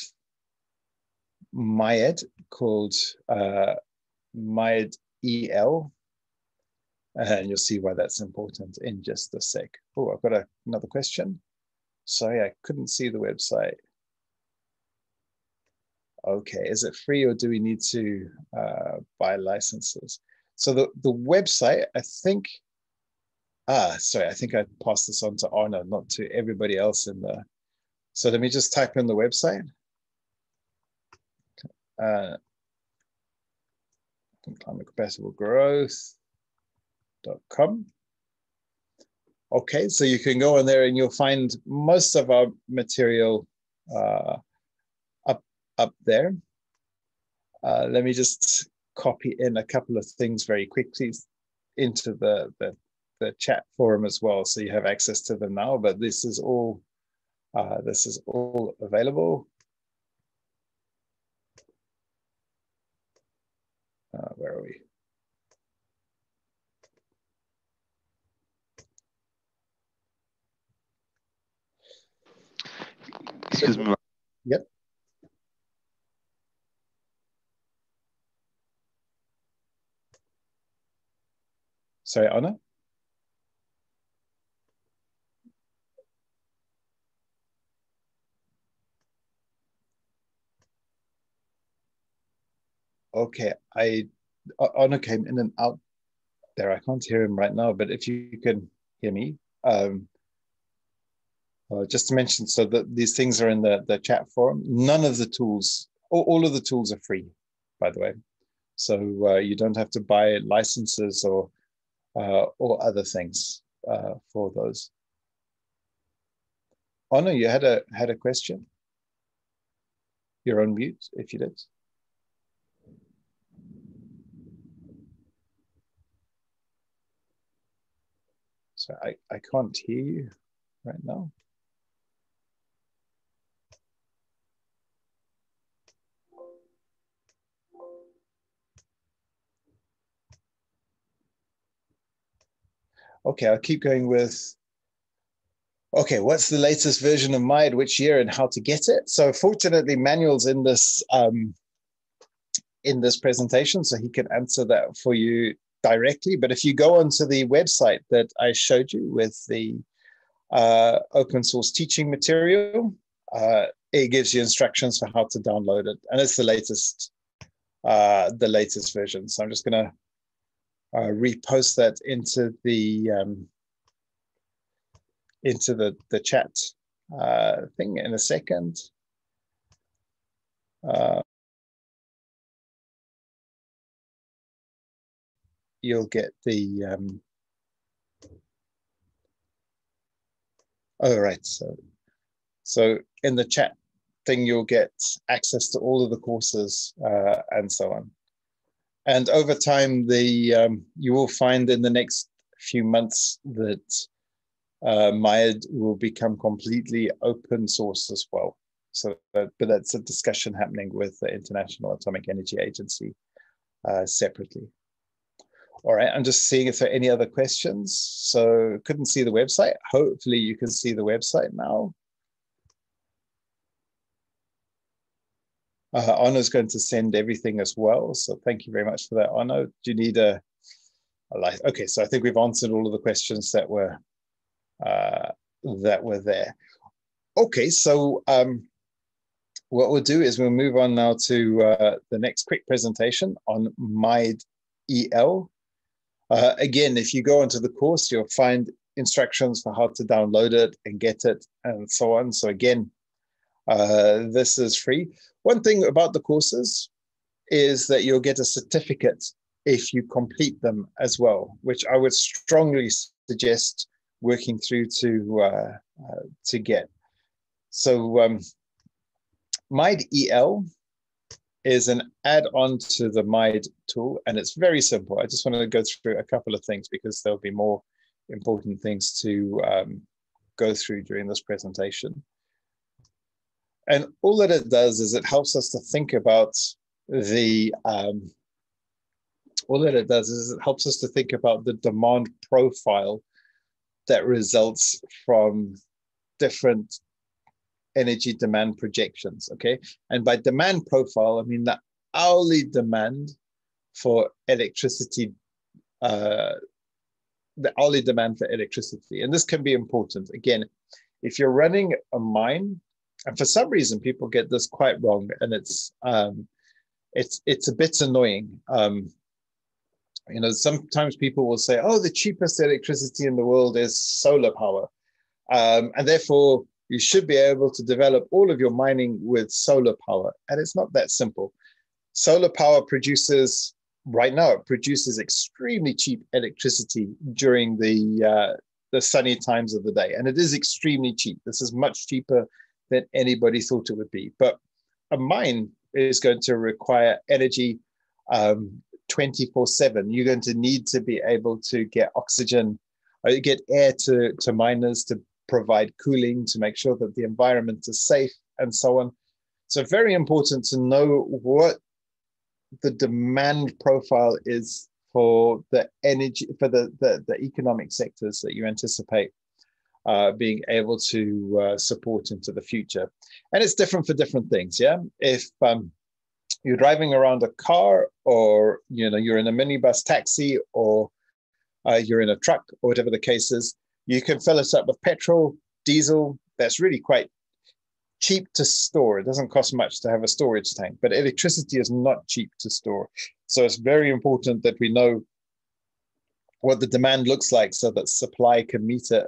MAED called uh, MAED EL. And you'll see why that's important in just a sec. Oh, I've got a, another question. Sorry, I couldn't see the website okay, is it free or do we need to uh, buy licenses? So the, the website, I think, ah, sorry, I think I passed this on to Arna, not to everybody else in the. So let me just type in the website. Uh, climate compatible growth.com. Okay, so you can go in there and you'll find most of our material uh, up, there. Uh, let me just copy in a couple of things very quickly into the, the, the chat forum as well, so you have access to them now. But this is all uh, this is all available. Uh, where are we? Excuse me. Yep. Sorry, Anna? Okay, I Anna came in and out there. I can't hear him right now, but if you can hear me, um, uh, just to mention, so that these things are in the, the chat forum. None of the tools, all, all of the tools are free, by the way. So uh, you don't have to buy licenses or uh, or other things uh, for those. Anna, you had a had a question. You're on mute if you did. So I, I can't hear you right now. Okay, I'll keep going with, okay, what's the latest version of MAED, which year and how to get it? So fortunately, Manuel's in this, um, in this presentation, so he can answer that for you directly. But if you go onto the website that I showed you with the uh, open source teaching material, uh, it gives you instructions for how to download it, and it's the latest, uh, the latest version. So I'm just going to uh, repost that into the um, into the the chat uh, thing in a second. Uh, you'll get the um, oh right so so in the chat thing you'll get access to all of the courses uh, and so on and over time, the um, you will find in the next few months that uh, MAED will become completely open source as well. So, but that's a discussion happening with the International Atomic Energy Agency uh, separately. All right, I'm just seeing if there are any other questions. So couldn't see the website. Hopefully you can see the website now. Uh, Arno's going to send everything as well. So thank you very much for that, Arno. Do you need a, a light? Okay, so I think we've answered all of the questions that were uh, that were there. Okay, so um, what we'll do is we'll move on now to uh, the next quick presentation on MAED EL. Uh, again, if you go into the course, you'll find instructions for how to download it and get it and so on. So again, uh, this is free. One thing about the courses is that you'll get a certificate if you complete them as well, which I would strongly suggest working through to uh, uh, to get. So um, MAED EL is an add-on to the MAED tool, and it's very simple. I just want to go through a couple of things because there'll be more important things to um, go through during this presentation. And all that it does is it helps us to think about the, um, all that it does is it helps us to think about the demand profile that results from different energy demand projections. Okay. And by demand profile, I mean the hourly demand for electricity, uh, the hourly demand for electricity. And this can be important. Again, if you're running a mine and for some reason people get this quite wrong and it's um, it's it's a bit annoying um, you know, sometimes people will say, oh, the cheapest electricity in the world is solar power. Um, and therefore, you should be able to develop all of your mining with solar power. And it's not that simple. Solar power produces, right now, it produces extremely cheap electricity during the, uh, the sunny times of the day. And it is extremely cheap. This is much cheaper than anybody thought it would be. But a mine is going to require energy um, 24 7. You're going to need to be able to get oxygen, or uh, get air to, to miners to provide cooling, to make sure that the environment is safe, and so on. So, very important to know what the demand profile is for the energy, for the, the, the economic sectors that you anticipate uh, being able to uh, support into the future. And it's different for different things. Yeah. If um, you're driving around a car or you know you're in a minibus taxi or uh, you're in a truck or whatever the case is you can fill it up with petrol diesel that's really quite cheap to store it doesn't cost much to have a storage tank but electricity is not cheap to store so it's very important that we know what the demand looks like so that supply can meet it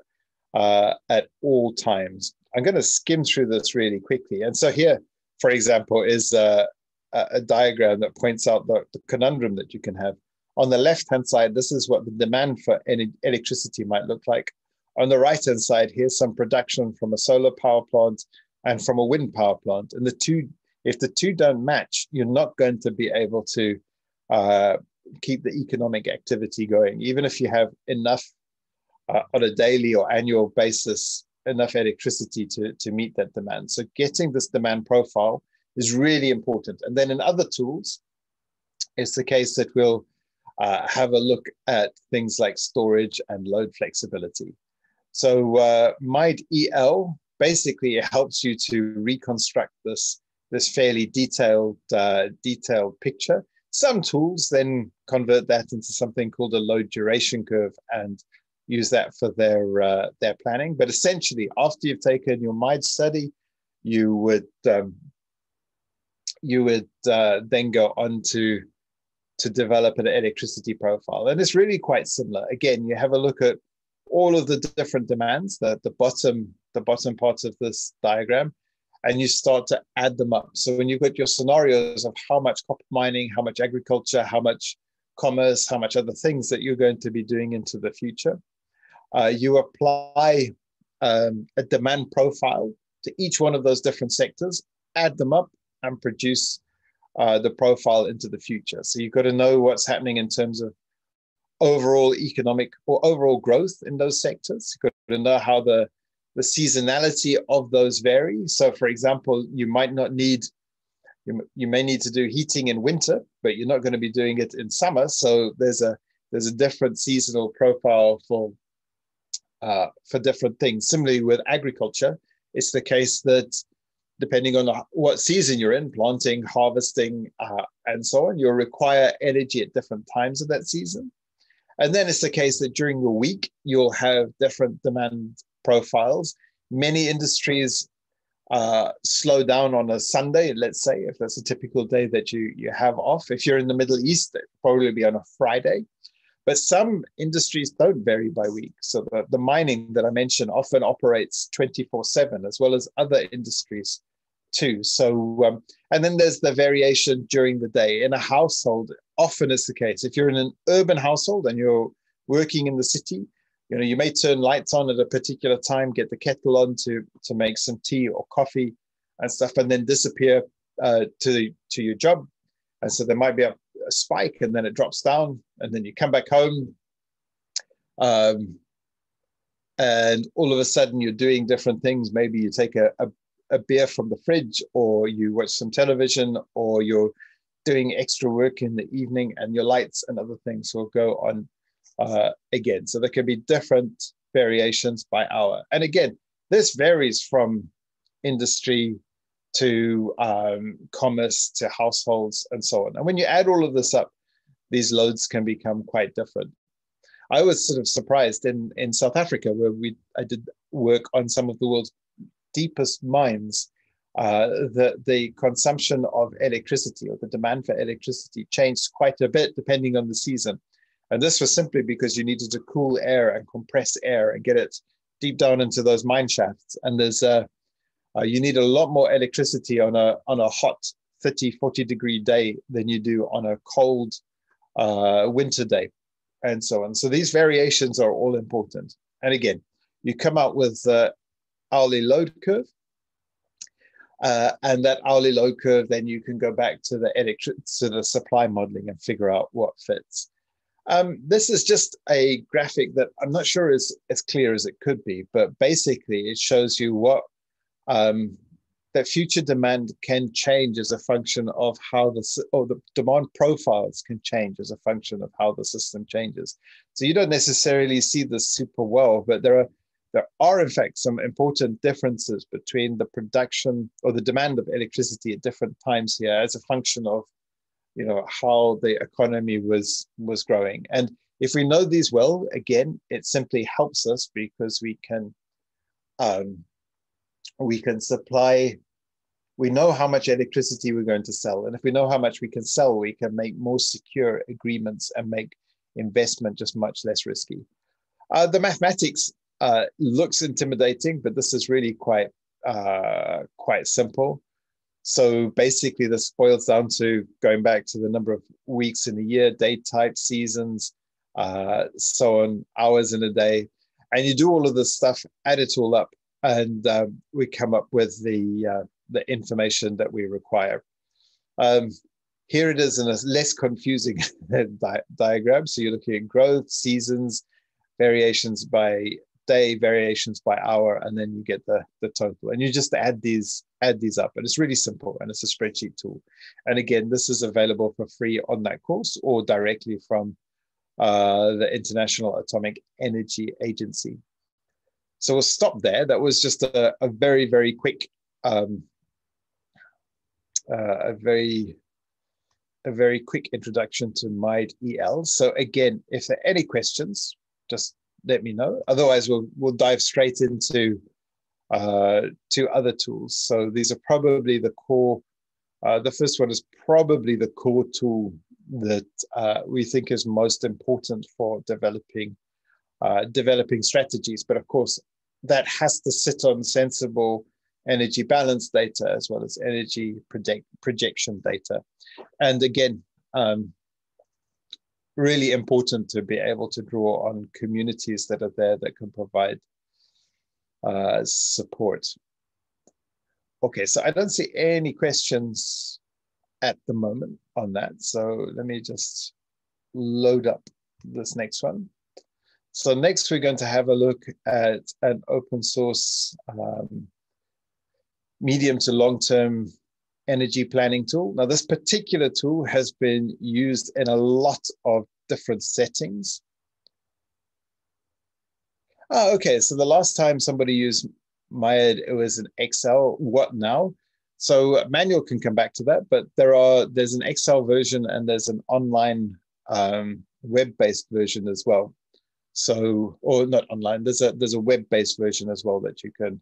uh, at all times i'm going to skim through this really quickly and so here for example is a, a diagram that points out the, the conundrum that you can have. On the left hand side, this is what the demand for electricity might look like. On the right hand side, here's some production from a solar power plant and from a wind power plant. And the two, if the two don't match, you're not going to be able to uh, keep the economic activity going, even if you have enough uh, on a daily or annual basis, enough electricity to, to meet that demand. So getting this demand profile is really important. And then in other tools, it's the case that we'll uh, have a look at things like storage and load flexibility. So uh, MAED-EL basically helps you to reconstruct this, this fairly detailed, uh, detailed picture. Some tools then convert that into something called a load duration curve and use that for their, uh, their planning. But essentially, after you've taken your MAED study, you would um, you would uh, then go on to to develop an electricity profile. And it's really quite similar. Again, you have a look at all of the different demands, the, the bottom, the bottom parts of this diagram, and you start to add them up. So when you've got your scenarios of how much copper mining, how much agriculture, how much commerce, how much other things that you're going to be doing into the future, uh, you apply um, a demand profile to each one of those different sectors, add them up, and produce uh, the profile into the future. So you've got to know what's happening in terms of overall economic or overall growth in those sectors. You've got to know how the, the seasonality of those vary. So, for example, you might not need, you, you may need to do heating in winter, but you're not going to be doing it in summer. So there's a there's a different seasonal profile for uh, for different things. Similarly, with agriculture, it's the case that depending on what season you're in, planting, harvesting, uh, and so on, you'll require energy at different times of that season. And then it's the case that during the week, you'll have different demand profiles. Many industries uh, slow down on a Sunday, let's say, if that's a typical day that you, you have off. If you're in the Middle East, it probably be on a Friday. But some industries don't vary by week. So the, the mining that I mentioned often operates 24 7, as well as other industries too. So, um, and then there's the variation during the day. In a household, often is the case. If you're in an urban household and you're working in the city, you know, you may turn lights on at a particular time, get the kettle on to, to make some tea or coffee and stuff, and then disappear uh, to, to your job. And so there might be a, a, spike and then it drops down, and then you come back home. Um, and all of a sudden you're doing different things. Maybe you take a, a a beer from the fridge or you watch some television or you're doing extra work in the evening and your lights and other things will go on uh, again. So there can be different variations by hour. And again, this varies from industry to um, commerce to households and so on. And when you add all of this up, these loads can become quite different. I was sort of surprised in, in South Africa where we I did work on some of the world's deepest mines, uh, the, the consumption of electricity or the demand for electricity changed quite a bit depending on the season. And this was simply because you needed to cool air and compress air and get it deep down into those mine shafts. And there's a, uh, you need a lot more electricity on a on a hot 30, 40 degree day than you do on a cold uh, winter day, and so on. So these variations are all important. And again, you come out with the hourly load curve, uh, and that hourly load curve, then you can go back to the electric to the supply modeling and figure out what fits. Um, this is just a graphic that I'm not sure is as clear as it could be, but basically it shows you what um, that future demand can change as a function of how the or the demand profiles can change as a function of how the system changes. So you don't necessarily see this super well, but there are there are in fact some important differences between the production or the demand of electricity at different times here as a function of you know how the economy was was growing and if we know these well again it simply helps us because we can um, we can supply we know how much electricity we're going to sell. And if we know how much we can sell we can make more secure agreements and make investment just much less risky. Uh, the mathematics uh, looks intimidating but this is really quite uh, quite simple. So basically this boils down to going back to the number of weeks in a year day type seasons uh, so on hours in a day. And you do all of this stuff add it all up and um, we come up with the uh, the information that we require. Um, here it is in a less confusing [LAUGHS] di diagram. So you're looking at growth, seasons, variations by day, variations by hour, and then you get the, the total. And you just add these add these up. And it's really simple and it's a spreadsheet tool. And again, this is available for free on that course or directly from uh, the International Atomic Energy Agency. So we'll stop there. That was just a, a very, very quick, um, uh, a very, a very quick introduction to MAED EL. So again, if there are any questions, just let me know. Otherwise, we'll we'll dive straight into uh, to other tools. So these are probably the core. Uh, the first one is probably the core tool that uh, we think is most important for developing uh, developing strategies. But of course, that has to sit on sensible energy balance data as well as energy project, projection data. And again, um, really important to be able to draw on communities that are there that can provide uh, support. Okay, so I don't see any questions at the moment on that. So let me just load up this next one. So next we're going to have a look at an open source um, medium to long-term energy planning tool. Now this particular tool has been used in a lot of different settings. Oh, okay, so the last time somebody used MAED, it was an Excel, what now? So Manuel can come back to that, but there are there's an Excel version and there's an online um, web-based version as well. So, or not online. There's a there's a web-based version as well that you can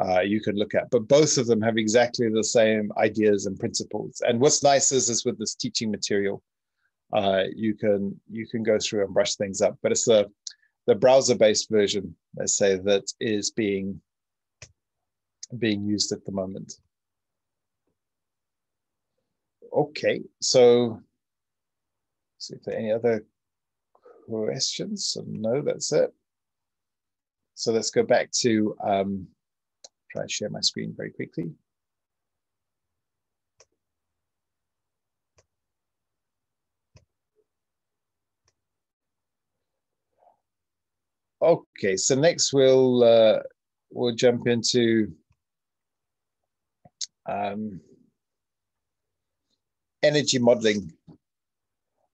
uh, you can look at. But both of them have exactly the same ideas and principles. And what's nice is, is with this teaching material, uh, you can you can go through and brush things up. But it's the the browser-based version, let's say, that is being being used at the moment. Okay, so see if there are any other questions? No, that's it. So let's go back to um, try and share my screen very quickly. Okay, so next we'll uh, we'll jump into um, energy modeling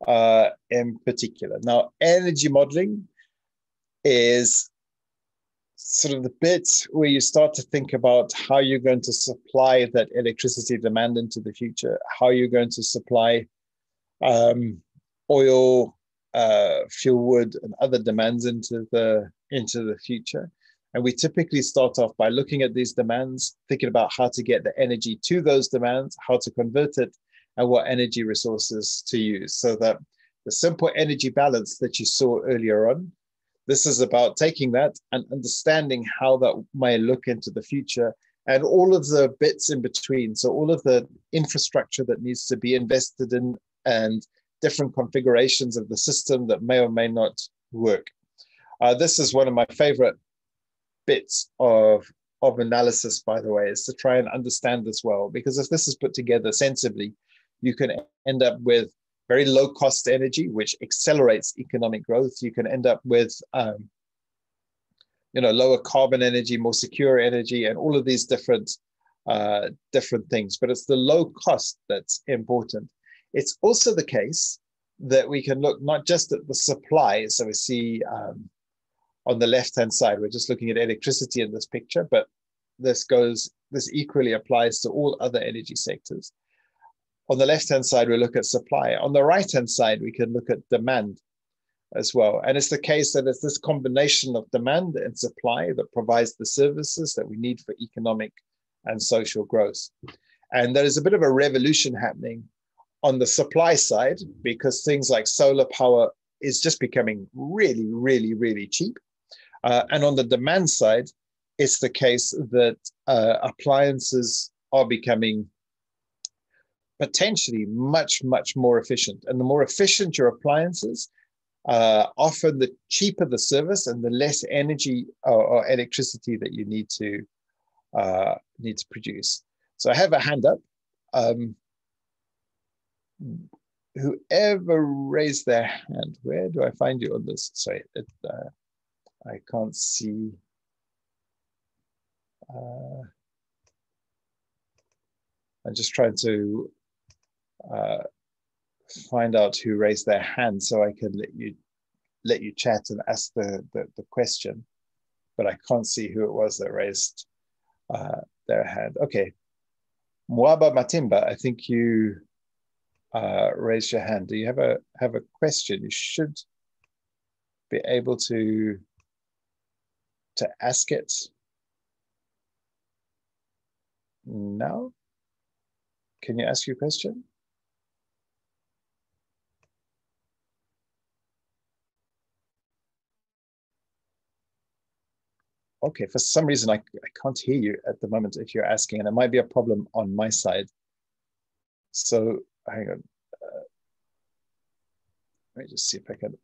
uh, in particular. Now, energy modeling is sort of the bit where you start to think about how you're going to supply that electricity demand into the future, how you're going to supply um, oil, uh, fuel wood, and other demands into the into the future. And we typically start off by looking at these demands, thinking about how to get the energy to those demands, how to convert it, and what energy resources to use so that the simple energy balance that you saw earlier on. This is about taking that and understanding how that may look into the future and all of the bits in between. So, all of the infrastructure that needs to be invested in and different configurations of the system that may or may not work. Uh, this is one of my favorite bits of, of analysis, by the way, is to try and understand this well. Because if this is put together sensibly, you can end up with very low cost energy, which accelerates economic growth. You can end up with um, you know, lower carbon energy, more secure energy, and all of these different uh, different things. But it's the low cost that's important. It's also the case that we can look not just at the supply. So we see um, on the left hand side, we're just looking at electricity in this picture, but this goes, this equally applies to all other energy sectors. On the left hand side, we look at supply. On the right hand side, we can look at demand as well. And it's the case that it's this combination of demand and supply that provides the services that we need for economic and social growth. And there is a bit of a revolution happening on the supply side because things like solar power is just becoming really, really, really cheap. Uh, and on the demand side, it's the case that uh, appliances are becoming potentially much, much more efficient. And the more efficient your appliances, uh, often the cheaper the service and the less energy or, or electricity that you need to uh, need to produce. So I have a hand up. Um, whoever raised their hand, where do I find you on this? Sorry, it, uh, I can't see. Uh, I'm just trying to uh, find out who raised their hand so I can let you let you chat and ask the, the, the question, but I can't see who it was that raised uh, their hand. Okay, Mwaba Matimba, I think you uh, raised your hand. Do you have a have a question? You should be able to to ask it now. Can you ask your question? Okay, for some reason, I, I can't hear you at the moment if you're asking, and it might be a problem on my side. So hang on. Uh, let me just see if I can.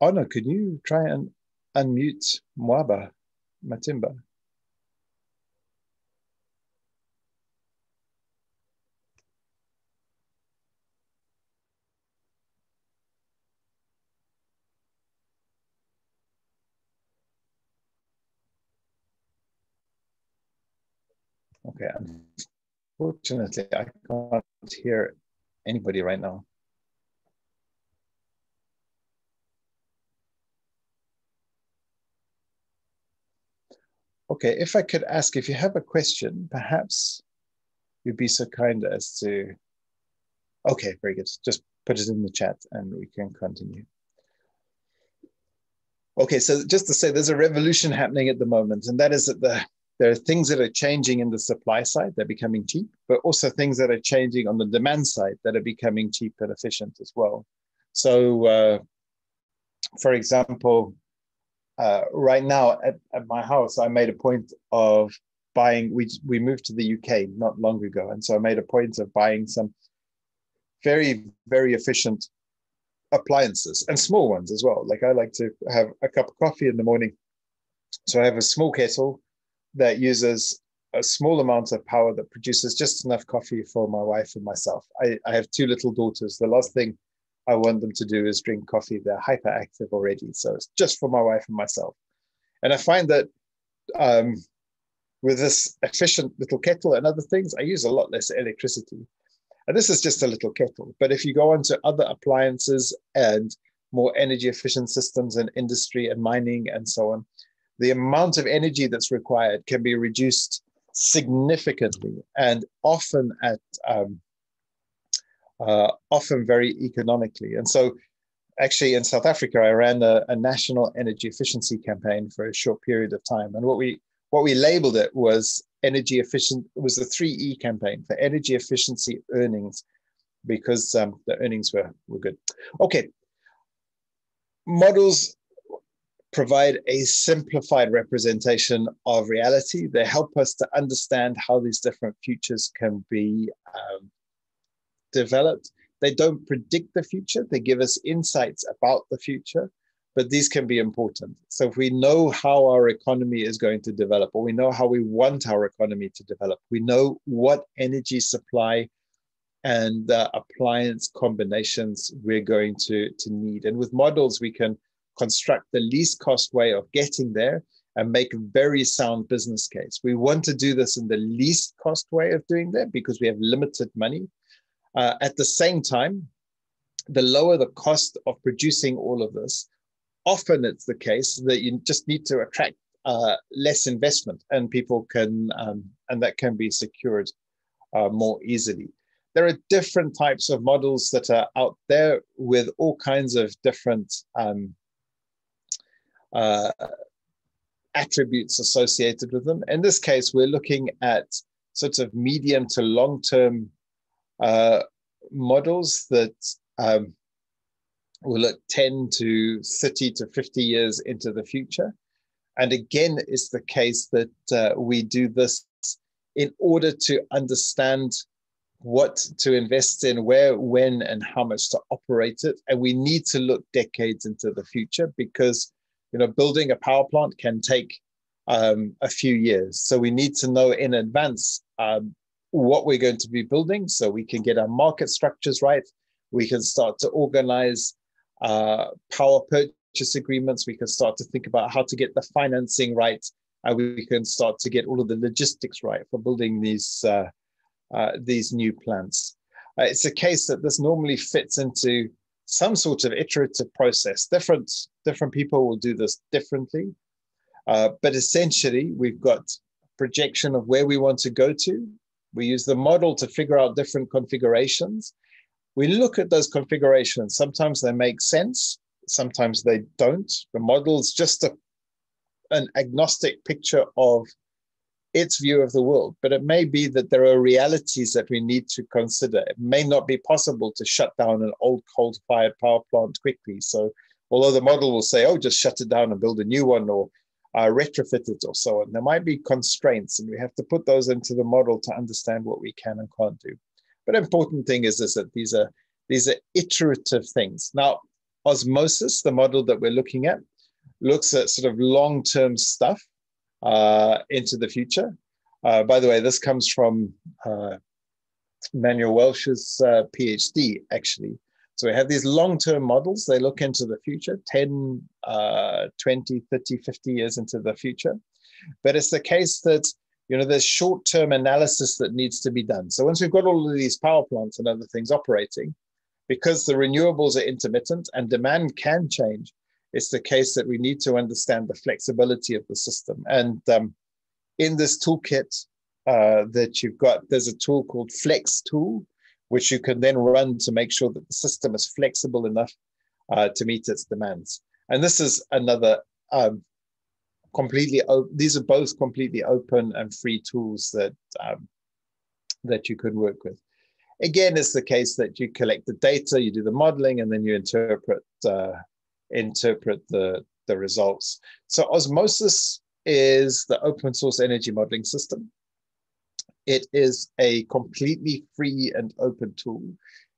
No, can you try and unmute Mwaba Matimba? Okay, unfortunately, I can't hear anybody right now. Okay, if I could ask if you have a question, perhaps you'd be so kind as to. Okay, very good. Just put it in the chat and we can continue. Okay, so just to say, there's a revolution happening at the moment, and that is that the there are things that are changing in the supply side, they're becoming cheap, but also things that are changing on the demand side that are becoming cheap and efficient as well. So, uh, for example, uh, right now at, at my house, I made a point of buying, we, we moved to the UK not long ago. And so I made a point of buying some very, very efficient appliances and small ones as well. Like I like to have a cup of coffee in the morning. So I have a small kettle that uses a small amount of power that produces just enough coffee for my wife and myself. I, I have two little daughters. The last thing I want them to do is drink coffee. They're hyperactive already. So it's just for my wife and myself. And I find that um, with this efficient little kettle and other things, I use a lot less electricity. And this is just a little kettle. But if you go on to other appliances and more energy efficient systems in industry and mining and so on, the amount of energy that's required can be reduced significantly and often at um, uh, often very economically. And so, actually, in South Africa, I ran a, a, national energy efficiency campaign for a short period of time. And what we what we labeled it was energy efficient. Was the three E campaign for energy efficiency earnings because um, the earnings were, were good. Okay. Models provide a simplified representation of reality. They help us to understand how these different futures can be um, developed. They don't predict the future, they give us insights about the future, but these can be important. So if we know how our economy is going to develop, or we know how we want our economy to develop, we know what energy supply and uh, appliance combinations we're going to, to need. And with models, we can construct the least cost way of getting there and make a very sound business case. We want to do this in the least cost way of doing that because we have limited money. Uh, at the same time, the lower the cost of producing all of this, often it's the case that you just need to attract uh, less investment and people can, um, and that can be secured uh, more easily. There are different types of models that are out there with all kinds of different um, uh, attributes associated with them. In this case, we're looking at sort of medium to long term uh, models that um, will look 10 to 30 to 50 years into the future. And again, it's the case that uh, we do this in order to understand what to invest in, where, when, and how much to operate it. And we need to look decades into the future because you know, building a power plant can take um, a few years. So we need to know in advance um, what we're going to be building so we can get our market structures right. We can start to organize uh, power purchase agreements. We can start to think about how to get the financing right. And we can start to get all of the logistics right for building these, uh, uh, these new plants. Uh, it's a case that this normally fits into some sort of iterative process. Different, different people will do this differently. Uh, but essentially, we've got projection of where we want to go to. We use the model to figure out different configurations. We look at those configurations. Sometimes they make sense, sometimes they don't. The model's just a, an agnostic picture of its view of the world. But it may be that there are realities that we need to consider. It may not be possible to shut down an old coal fired power plant quickly. So, although the model will say, oh, just shut it down and build a new one or uh, retrofit it or so on, there might be constraints, and we have to put those into the model to understand what we can and can't do. But important thing is, is that these are these are iterative things. Now, OSeMOSYS, the model that we're looking at, looks at sort of long-term stuff uh, into the future. Uh, by the way, this comes from uh, Manuel Welsch's uh, PhD, actually. So we have these long-term models. They look into the future, 10, uh, 20, 30, 50 years into the future. But it's the case that you know there's short-term analysis that needs to be done. So once we've got all of these power plants and other things operating, because the renewables are intermittent and demand can change, it's the case that we need to understand the flexibility of the system. And um, in this toolkit uh, that you've got, there's a tool called Flex Tool, which you can then run to make sure that the system is flexible enough uh, to meet its demands. And this is another um, completely, these are both completely open and free tools that, um, that you could work with. Again, it's the case that you collect the data, you do the modeling, and then you interpret uh, interpret the, the results. So OSeMOSYS is the open source energy modeling system. It is a completely free and open tool.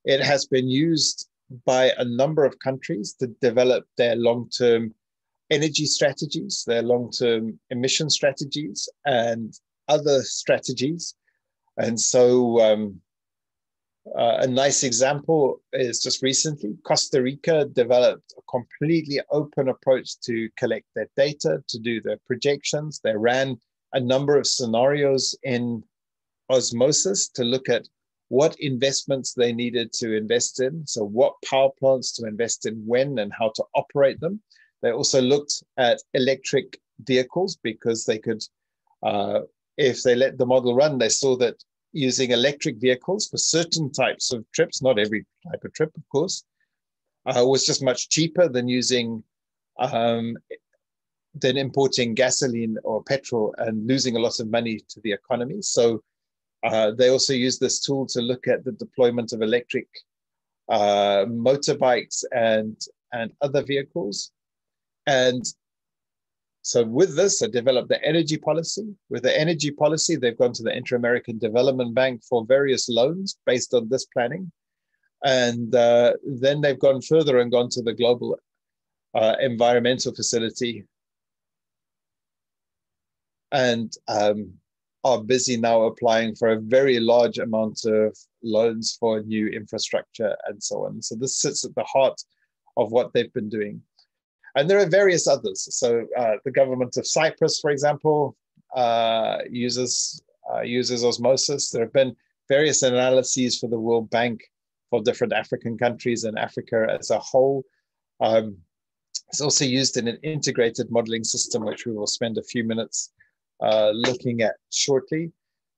It has been used by a number of countries to develop their long-term energy strategies, their long-term emission strategies, and other strategies. And so um, uh, a nice example is just recently, Costa Rica developed a completely open approach to collect their data, to do their projections. They ran a number of scenarios in OSeMOSYS to look at what investments they needed to invest in. So, what power plants to invest in when and how to operate them. They also looked at electric vehicles because they could, uh, if they let the model run, they saw that using electric vehicles for certain types of trips, not every type of trip, of course, uh, was just much cheaper than using um, than importing gasoline or petrol and losing a lot of money to the economy. So Uh, they also use this tool to look at the deployment of electric uh, motorbikes and, and other vehicles. And so with this, they developed the energy policy. With the energy policy, they've gone to the Inter-American Development Bank for various loans based on this planning. And uh, then they've gone further and gone to the Global uh, Environmental Facility and um, are busy now applying for a very large amount of loans for new infrastructure and so on. So this sits at the heart of what they've been doing. And there are various others. So uh, the government of Cyprus, for example, uh, uses uh, uses OSeMOSYS. There have been various analyses for the World Bank for different African countries and Africa as a whole. Um, it's also used in an integrated modeling system, which we will spend a few minutes uh, looking at shortly.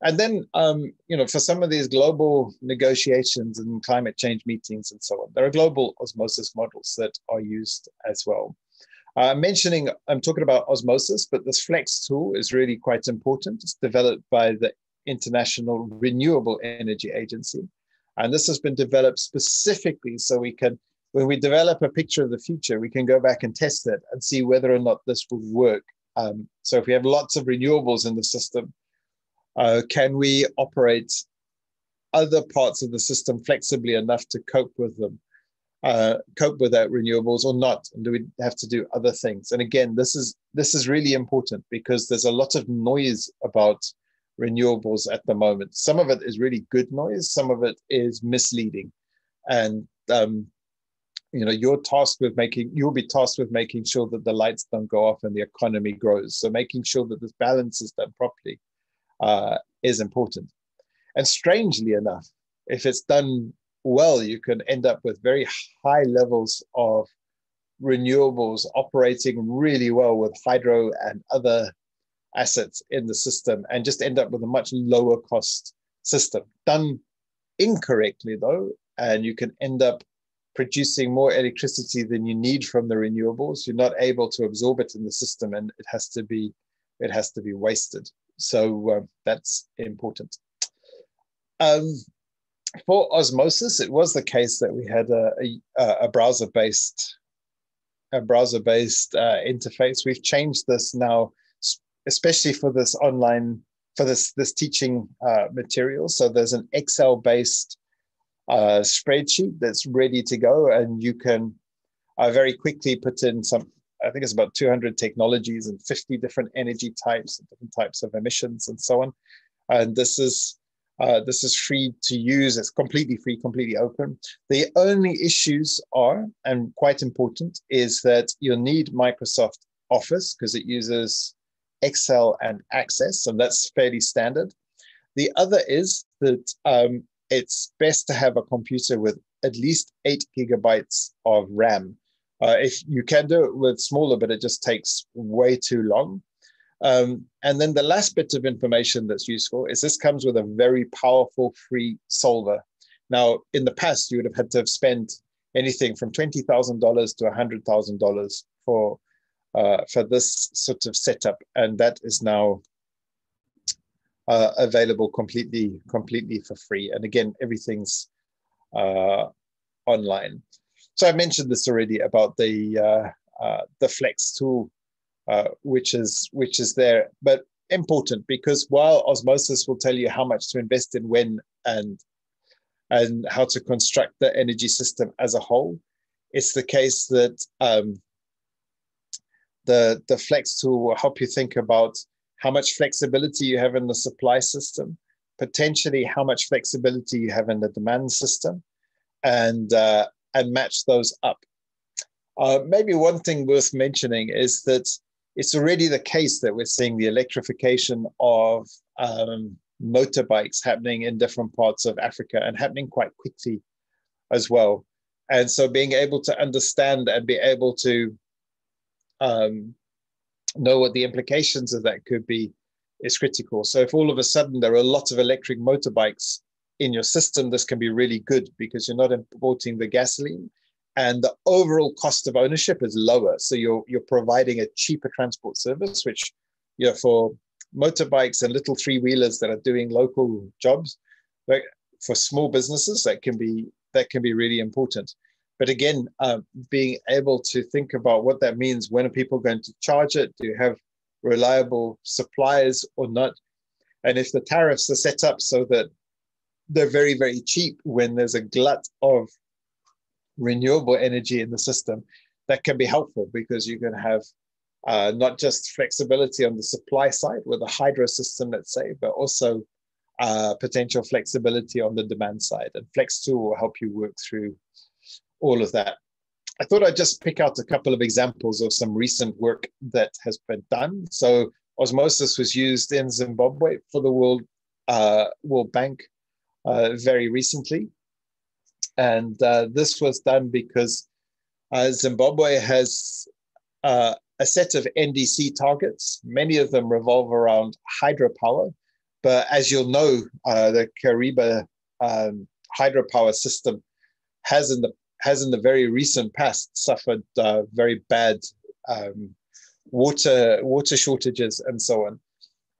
And then, um, you know, for some of these global negotiations and climate change meetings and so on, there are global OSeMOSYS models that are used as well. Uh, mentioning, I'm talking about OSeMOSYS, but this FLEX tool is really quite important. It's developed by the International Renewable Energy Agency. And this has been developed specifically so we can, when we develop a picture of the future, we can go back and test it and see whether or not this will work. Um, so if we have lots of renewables in the system, uh, can we operate other parts of the system flexibly enough to cope with them, uh, cope without renewables or not? And do we have to do other things? And again, this is this is really important because there's a lot of noise about renewables at the moment. Some of it is really good noise, some of it is misleading, and um, you know you're tasked with making you'll be tasked with making sure that the lights don't go off and the economy grows. So making sure that this balance is done properly uh, is important. And strangely enough, if it's done well, you can end up with very high levels of renewables operating really well with hydro and other assets in the system and just end up with a much lower cost system. Done incorrectly, though, and you can end up producing more electricity than you need from the renewables. You're not able to absorb it in the system, and it has to be it has to be wasted. So uh, that's important. Um, for OSeMOSYS, it was the case that we had a, a, a browser-based a browser-based uh, interface. We've changed this now, especially for this online for this this teaching uh, material. So there's an Excel-based uh, spreadsheet that's ready to go, and you can uh, very quickly put in some I think it's about 200 technologies and 50 different energy types, and different types of emissions, and so on. And this is uh, this is free to use. It's completely free, completely open. The only issues are, and quite important, is that you'll need Microsoft Office because it uses Excel and Access, and that's fairly standard. The other is that um, it's best to have a computer with at least eight gigabytes of RAM uh, if you can do it with smaller, but it just takes way too long. Um, and then the last bit of information that's useful is this comes with a very powerful free solver. Now, in the past, you would have had to have spent anything from twenty thousand dollars to hundred thousand dollars for uh, for this sort of setup, and that is now uh, available completely completely for free. And again, everything's uh, online. So I mentioned this already about the uh, uh, the Flex tool, uh, which is which is there, but important because while OSeMOSYS will tell you how much to invest in when and and how to construct the energy system as a whole, it's the case that um, the the Flex tool will help you think about how much flexibility you have in the supply system, potentially how much flexibility you have in the demand system, and uh, and match those up. Uh, maybe one thing worth mentioning is that it's already the case that we're seeing the electrification of um, motorbikes happening in different parts of Africa and happening quite quickly as well. And so being able to understand and be able to um, know what the implications of that could be is critical. So if all of a sudden there are lots of electric motorbikes in your system, this can be really good because you're not importing the gasoline and the overall cost of ownership is lower. So you're you're providing a cheaper transport service, which you know for motorbikes and little three wheelers that are doing local jobs. But for small businesses, that can be that can be really important. But again, uh, being able to think about what that means. When are people going to charge it? Do you have reliable suppliers or not? And if the tariffs are set up so that they're very, very cheap when there's a glut of renewable energy in the system, that can be helpful because you can have uh, not just flexibility on the supply side with a hydro system, let's say, but also uh, potential flexibility on the demand side. And Flex tool will help you work through all of that. I thought I'd just pick out a couple of examples of some recent work that has been done. So OSeMOSYS was used in Zimbabwe for the World uh, World Bank uh, very recently, and uh, this was done because uh, Zimbabwe has uh, a set of NDC targets. Many of them revolve around hydropower, but as you'll know, uh, the Kariba um, hydropower system has in the has in the very recent past suffered uh, very bad um, water water shortages and so on.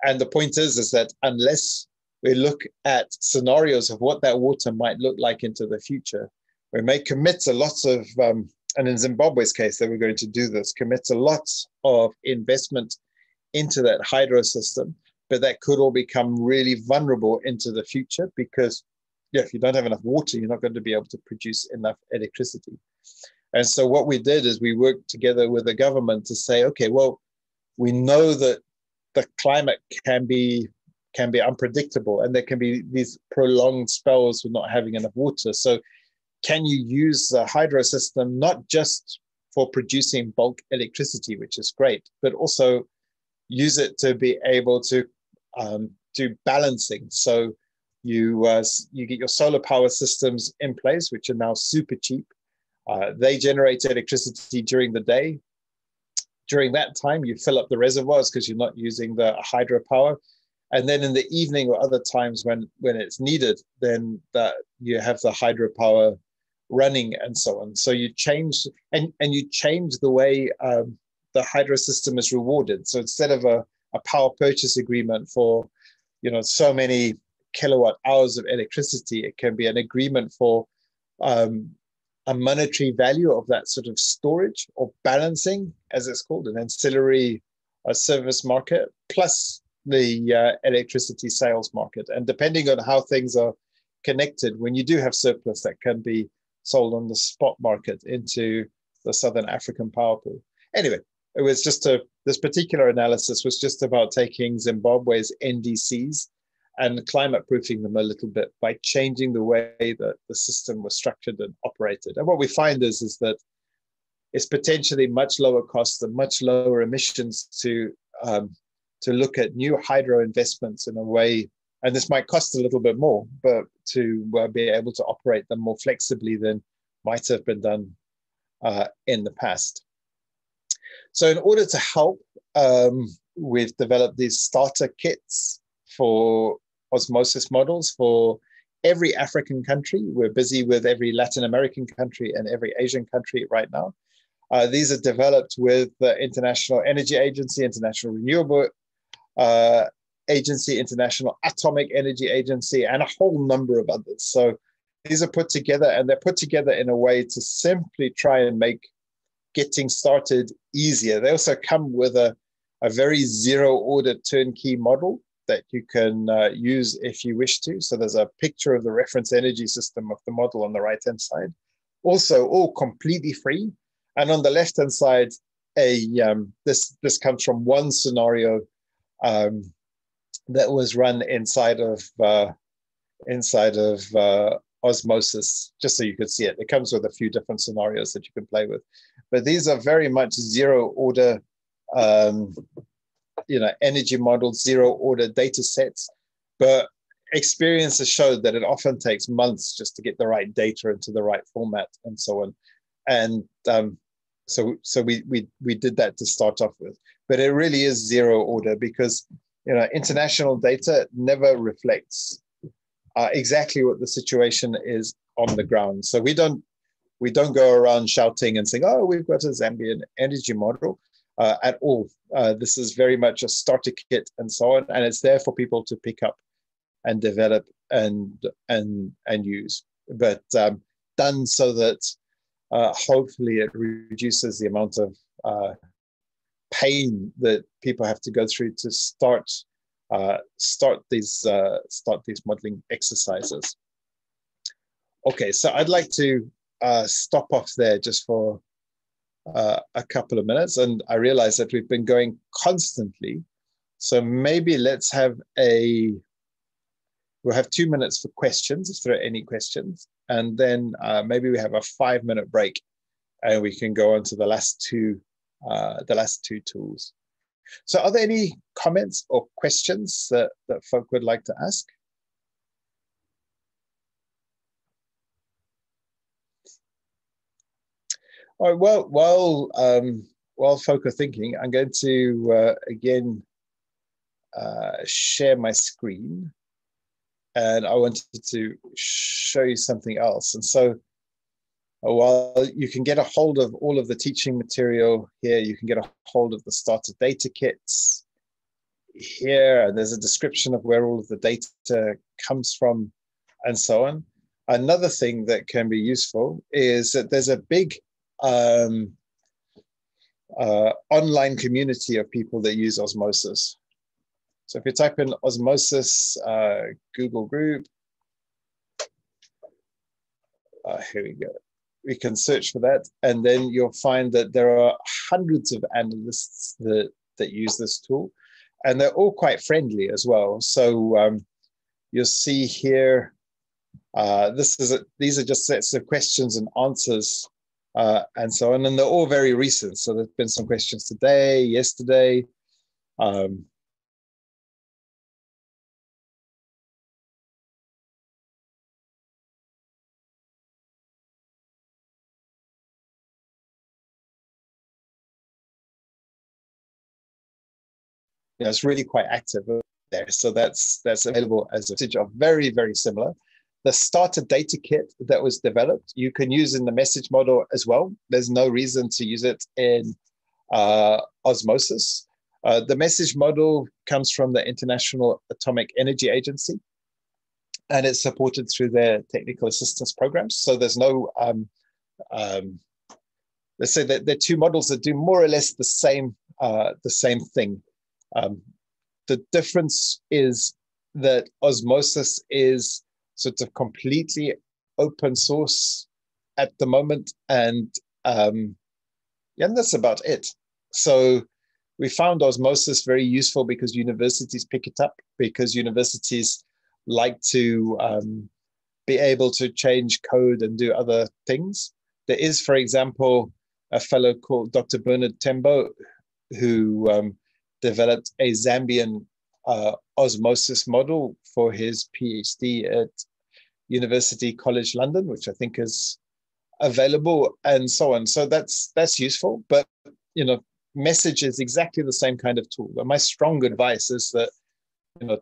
And the point is, is that unless we look at scenarios of what that water might look like into the future, we may commit a lot of um, and in Zimbabwe's case, they were going to do this, commit a lot of investment into that hydro system, but that could all become really vulnerable into the future because yeah, if you don't have enough water, you're not going to be able to produce enough electricity. And so what we did is we worked together with the government to say, okay, well, we know that the climate can be can be unpredictable and there can be these prolonged spells with not having enough water. So can you use the hydro system not just for producing bulk electricity, which is great, but also use it to be able to um, do balancing. So you uh, you get your solar power systems in place, which are now super cheap. Uh, they generate electricity during the day. During that time, you fill up the reservoirs because you're not using the hydropower. And then in the evening or other times when when it's needed, then that you have the hydropower running and so on. So you change and, and you change the way um, the hydro system is rewarded. So instead of a, a power purchase agreement for, you know, so many kilowatt hours of electricity, it can be an agreement for um, a monetary value of that sort of storage or balancing, as it's called, an ancillary uh, service market, plus the uh, electricity sales market. And depending on how things are connected, when you do have surplus, that can be sold on the spot market into the Southern African power pool. Anyway, it was just a this particular analysis was just about taking Zimbabwe's NDCs and climate proofing them a little bit by changing the way that the system was structured and operated. And what we find is, is that it's potentially much lower cost and much lower emissions to um, to look at new hydro investments in a way and this might cost a little bit more, but to uh, be able to operate them more flexibly than might have been done uh, in the past. So, in order to help, um, we've developed these starter kits for OSeMOSYS models for every African country. We're busy with every Latin American country and every Asian country right now. Uh, these are developed with the International Energy Agency, International Renewable uh, Agency, International Atomic Energy Agency, and a whole number of others. So these are put together and they're put together in a way to simply try and make getting started easier. They also come with a, a very zero order turnkey model that you can uh, use if you wish to. So there's a picture of the reference energy system of the model on the right hand side. Also, all completely free. And on the left hand side, a um, this this comes from one scenario um, that was run inside of uh, inside of uh, OSeMOSYS just so you could see it. It comes with a few different scenarios that you can play with. But these are very much zero order um, you know energy models zero order data sets. But experience has showed that it often takes months just to get the right data into the right format and so on. And um, so so we we we did that to start off with but it really is zero order because you know, international data never reflects uh, exactly what the situation is on the ground. So we don't we don't go around shouting and saying, "Oh, we've got a Zambian energy model." uh, at all. Uh, this is very much a starter kit and so on, and it's there for people to pick up and develop and and and use, but um, done so that uh, hopefully it reduces the amount of uh, pain that people have to go through to start uh, start these uh, start these modeling exercises. Okay, so I'd like to uh, stop off there just for uh, a couple of minutes, and I realize that we've been going constantly. So maybe let's have a we'll have two minutes for questions if there are any questions, and then uh, maybe we have a five minute break, and we can go on to the last two uh, the last two tools. So are there any comments or questions that, that folk would like to ask? All right, well, while, um, while folk are thinking, I'm going to uh, again uh, share my screen and I wanted to show you something else. And so while you can get a hold of all of the teaching material here, you can get a hold of the starter data kits here. And there's a description of where all of the data comes from and so on. Another thing that can be useful is that there's a big um, uh, online community of people that use OSeMOSYS. So if you type in OSeMOSYS uh, Google group, uh, here we go we can search for that, and then you'll find that there are hundreds of analysts that that use this tool, and they're all quite friendly as well. So um, you'll see here, uh, this is a, these are just sets of questions and answers, uh, and so on, and they're all very recent. So there's been some questions today, yesterday. Um, know, it's really quite active there. So that's that's available as a message of very, very similar. The starter data kit that was developed, you can use in the message model as well. There's no reason to use it in uh, OSeMOSYS. Uh, the message model comes from the International Atomic Energy Agency, and it's supported through their technical assistance programs. So there's no, um, um, let's say that there are two models that do more or less the same, uh, the same thing. Um, the difference is that OSeMOSYS is sort of completely open source at the moment, and um, yeah, and that's about it. So we found OSeMOSYS very useful because universities pick it up because universities like to um, be able to change code and do other things. There is, for example, a fellow called Dr. Bernard Tembo who um, developed a Zambian uh, OSeMOSYS model for his PhD at University College London, which I think is available, and so on. So that's that's useful. But you know, message is exactly the same kind of tool. But my strong advice is that you know,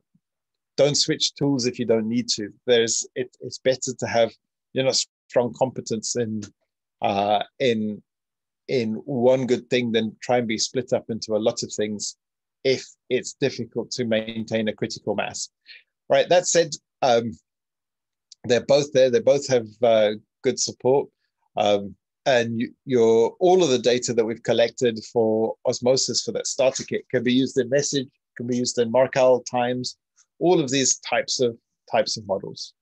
don't switch tools if you don't need to. There's it, it's better to have you know strong competence in uh, in in one good thing than try and be split up into a lot of things if it's difficult to maintain a critical mass. Right. That said, um, they're both there. They both have uh, good support. Um, and you, your all of the data that we've collected for OSeMOSYS for that starter kit can be used in message, can be used in Markal times, all of these types of types of models.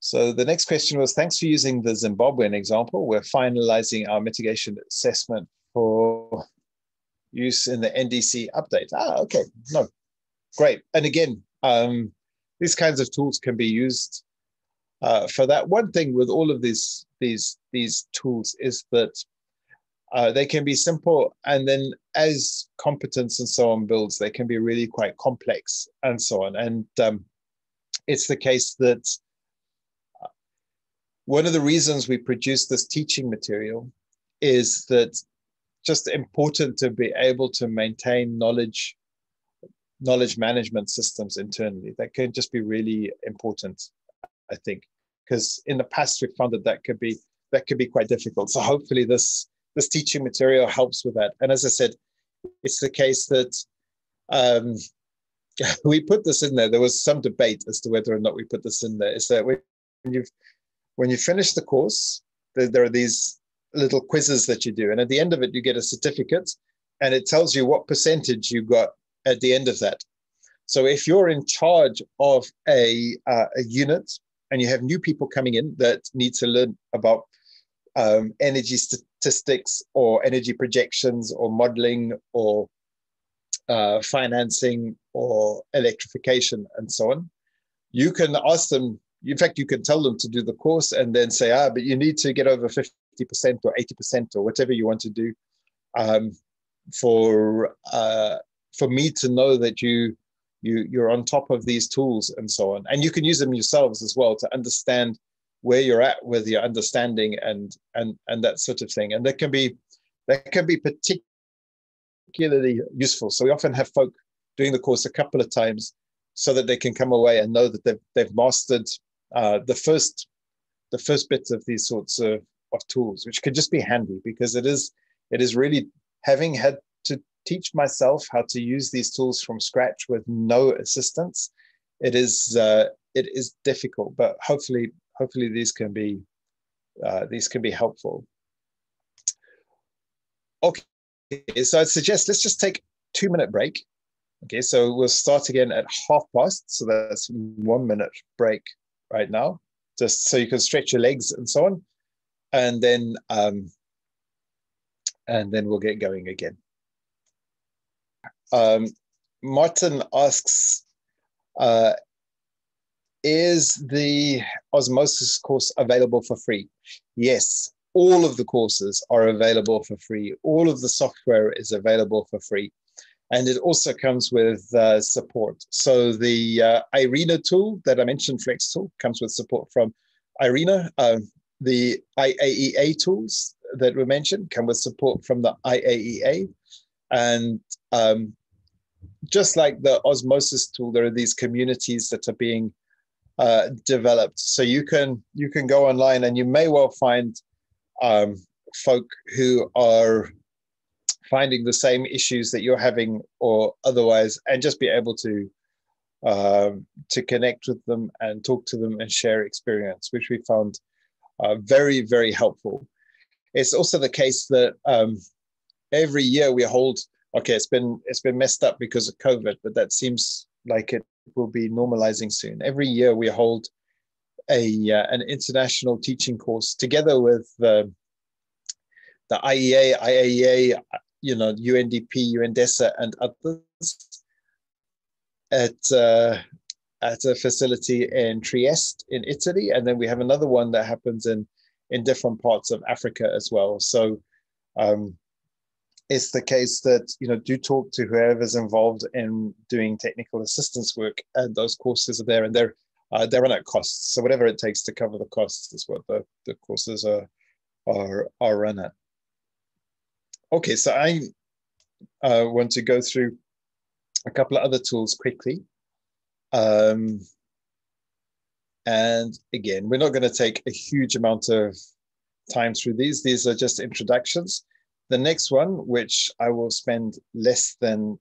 So the next question was, thanks for using the Zimbabwean example. We're finalizing our mitigation assessment for use in the NDC update. Ah, okay, no, great. And again, um, these kinds of tools can be used uh, for that. One thing with all of these these these tools is that uh, they can be simple, and then as competence and so on builds, they can be really quite complex and so on. And um, it's the case that uh, one of the reasons we produce this teaching material is that just important to be able to maintain knowledge knowledge management systems internally that can just be really important i think because in the past we found that that could be that could be quite difficult so hopefully this this teaching material helps with that. And as I said, it's the case that um, [LAUGHS] we put this in there. There was some debate as to whether or not we put this in there. Is that when you've when you finish the course, there, there are these little quizzes that you do, and at the end of it, you get a certificate, and it tells you what percentage you got at the end of that. So if you're in charge of a, uh, a unit and you have new people coming in that need to learn about um, energy statistics or energy projections or modeling or uh, financing or electrification and so on, you can ask them. In fact, you can tell them to do the course and then say, ah, but you need to get over 50% or 80% or whatever you want to do um, for uh, for me to know that you you you're on top of these tools and so on. And you can use them yourselves as well to understand where you're at with your understanding and and and that sort of thing. And that can be that can be particularly useful. So we often have folk doing the course a couple of times so that they can come away and know that they've they've mastered uh, the first the first bit of these sorts of, of tools which could just be handy because it is it is really having had to teach myself how to use these tools from scratch with no assistance, it is uh, it is difficult. But hopefully, hopefully these can be uh, these can be helpful. Okay, so I'd suggest let's just take two minute break. Okay, so we'll start again at half past. So that's one minute break right now, just so you can stretch your legs and so on, and then um, and then we'll get going again. Um, Martin asks, uh, is the OSeMOSYS course available for free? Yes, all of the courses are available for free. All of the software is available for free. And it also comes with uh, support. So the uh, IRENA tool that I mentioned, Flex tool, comes with support from IRENA. Um, the IAEA tools that were mentioned come with support from the IAEA. And um, just like the OSeMOSYS tool, there are these communities that are being uh, developed. So you can you can go online and you may well find um, folk who are finding the same issues that you're having or otherwise, and just be able to um, to connect with them and talk to them and share experience, which we found very very helpful. It's also the case that um, every year we hold okay, it's been it's been messed up because of COVID, but that seems like it will be normalizing soon. Every year we hold a uh, an international teaching course together with the the IEA, IAEA, you know, UNDP, UNDESA, and others at uh, at a facility in Trieste in Italy, and then we have another one that happens in in different parts of Africa as well. So um, it's the case that you know do talk to whoever's involved in doing technical assistance work, and those courses are there, and they're uh, they're run at costs. So whatever it takes to cover the costs is what the, the courses are are are run at. Okay, so I uh, want to go through a couple of other tools quickly. Um, and again, we're not going to take a huge amount of time through these. These are just introductions. The next one, which I will spend less than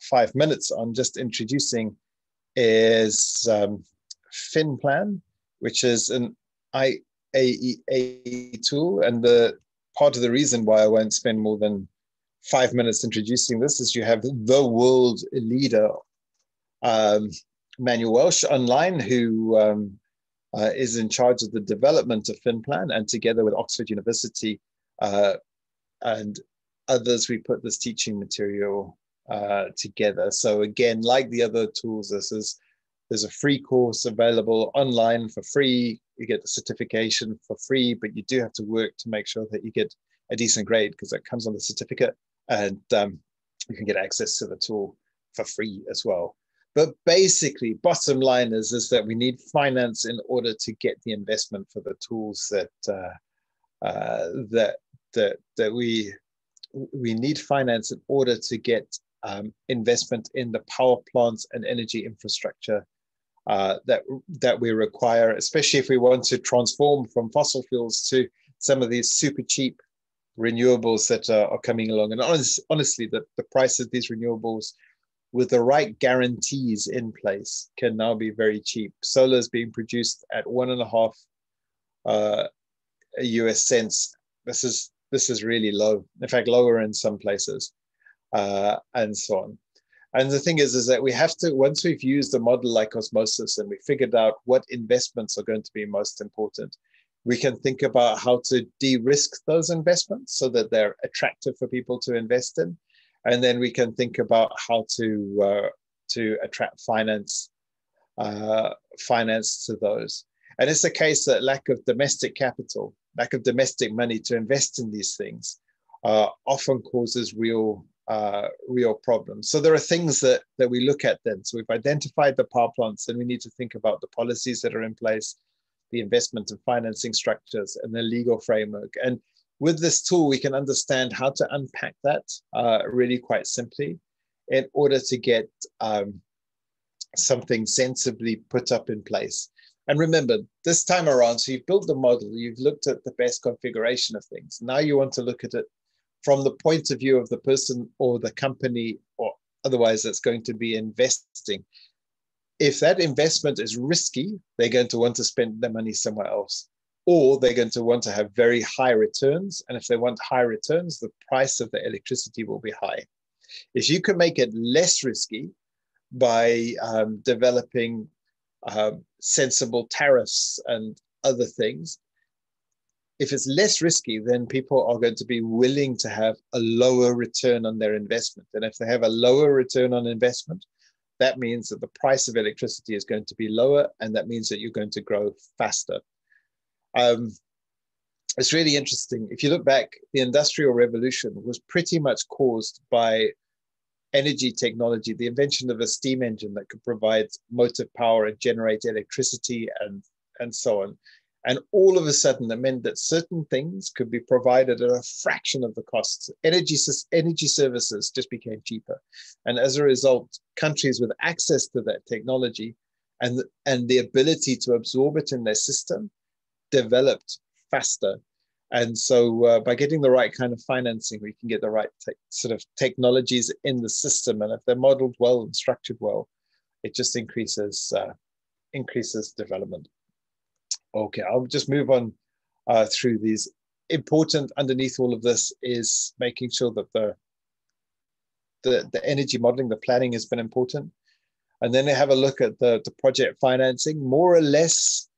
five minutes on just introducing, is um, FinPlan, which is an IAEA tool. And the part of the reason why I won't spend more than five minutes introducing this is you have the world leader, um, Manuel Welsch, online, who um, uh, is in charge of the development of FinPlan, and together with Oxford University, uh, and others, we put this teaching material uh, together. So again, like the other tools, this is there's a free course available online for free. You get the certification for free, but you do have to work to make sure that you get a decent grade because that comes on the certificate, and um, you can get access to the tool for free as well. But basically, bottom line is, is that we need finance in order to get the investment for the tools that uh, uh, that that that we we need finance in order to get um, investment in the power plants and energy infrastructure uh, that that we require, especially if we want to transform from fossil fuels to some of these super cheap renewables that are, are coming along. And honest, honestly, the, the price of these renewables with the right guarantees in place can now be very cheap. Solar is being produced at one and a half uh, US cents. This is this is really low. In fact, lower in some places, uh, and so on. And the thing is, is that we have to once we've used a model like OSeMOSYS and we figured out what investments are going to be most important, we can think about how to de-risk those investments so that they're attractive for people to invest in, and then we can think about how to uh, to attract finance uh, finance to those. And it's a case that lack of domestic capital, lack of domestic money to invest in these things, uh, often causes real uh, real problems. So there are things that that we look at then. So we've identified the power plants, and we need to think about the policies that are in place, the investment and financing structures, and the legal framework. And with this tool, we can understand how to unpack that uh, really quite simply in order to get um, something sensibly put up in place. And remember, this time around, so you've built the model, you've looked at the best configuration of things. Now you want to look at it from the point of view of the person or the company or otherwise that's going to be investing. If that investment is risky, they're going to want to spend their money somewhere else. Or they're going to want to have very high returns. And if they want high returns, the price of the electricity will be high. If you can make it less risky by um, developing um, sensible tariffs and other things. If it's less risky, then people are going to be willing to have a lower return on their investment. And if they have a lower return on investment, that means that the price of electricity is going to be lower, and that means that you're going to grow faster. Um, it's really interesting. If you look back, the Industrial Revolution was pretty much caused by energy technology, the invention of a steam engine that could provide motive power and generate electricity and, and so on. And all of a sudden, it meant that certain things could be provided at a fraction of the costs. Energy, energy services just became cheaper. And as a result, countries with access to that technology and, and the ability to absorb it in their system developed faster and so, uh, by getting the right kind of financing, we can get the right te- sort of technologies in the system. And if they're modeled well and structured well, it just increases uh, increases development. Okay, I'll just move on uh, through these. Important underneath all of this is making sure that the the, the energy modeling, the planning has been important. And then they have a look at the, the project financing, more or less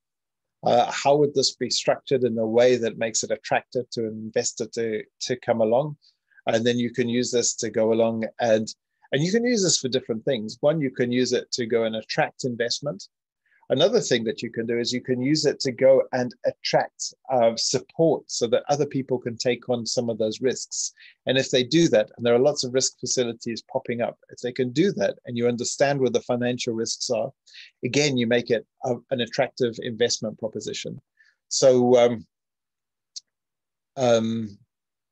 uh, how would this be structured in a way that makes it attractive to an investor to, to come along? And then you can use this to go along and and you can use this for different things. One, you can use it to go and attract investment. Another thing that you can do is you can use it to go and attract uh, support so that other people can take on some of those risks. And if they do that, and there are lots of risk facilities popping up, if they can do that and you understand where the financial risks are, again, you make it a, an attractive investment proposition. So, um, um,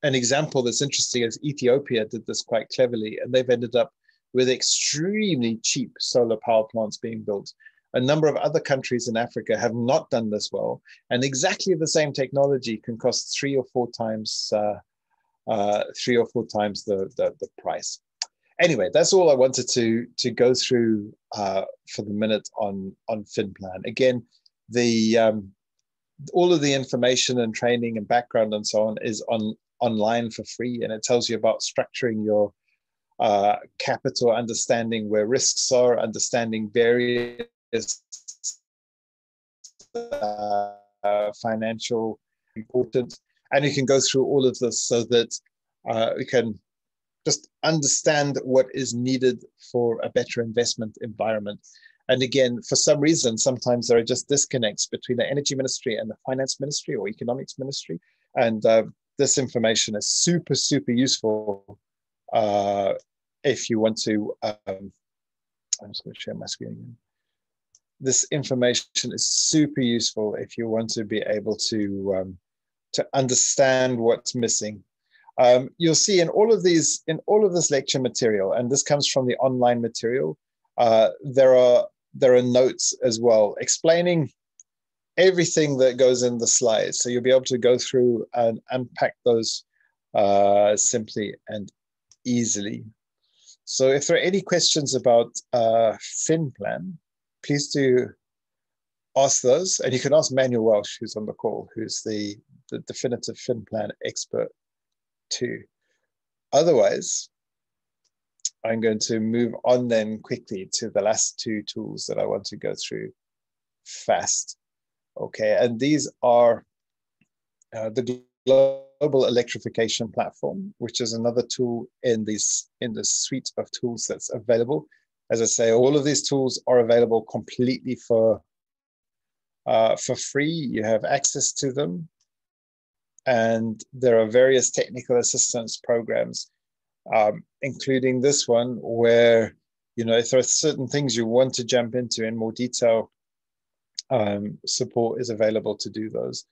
an example that's interesting is Ethiopia did this quite cleverly, and they've ended up with extremely cheap solar power plants being built a number of other countries in Africa have not done this well, and exactly the same technology can cost three or four times uh, uh, three or four times the, the, the price. Anyway, that's all I wanted to to go through uh, for the minute on on FinPlan. Again, the um, all of the information and training and background and so on is on online for free, and it tells you about structuring your uh, capital, understanding where risks are, understanding various is uh, financial importance. And you can go through all of this so that uh, we can just understand what is needed for a better investment environment. And again, for some reason, sometimes there are just disconnects between the energy ministry and the finance ministry or economics ministry. And uh, this information is super, super useful uh, if you want to. Um, I'm just going to share my screen again this information is super useful if you want to be able to um, to understand what's missing. Um, you'll see in all of these in all of this lecture material, and this comes from the online material. Uh, there are there are notes as well explaining everything that goes in the slides. So you'll be able to go through and unpack those uh, simply and easily. So if there are any questions about uh, FinPlan, please do ask those. And you can ask Manuel Welsch, who's on the call, who's the, the definitive FinPlan expert too. Otherwise, I'm going to move on then quickly to the last two tools that I want to go through fast. Okay, and these are uh, the global electrification platform, which is another tool in this in the suite of tools that's available. As I say, all of these tools are available completely for uh, for free. You have access to them, and there are various technical assistance programs, um, including this one, where you know if there are certain things you want to jump into in more detail, um, support is available to do those.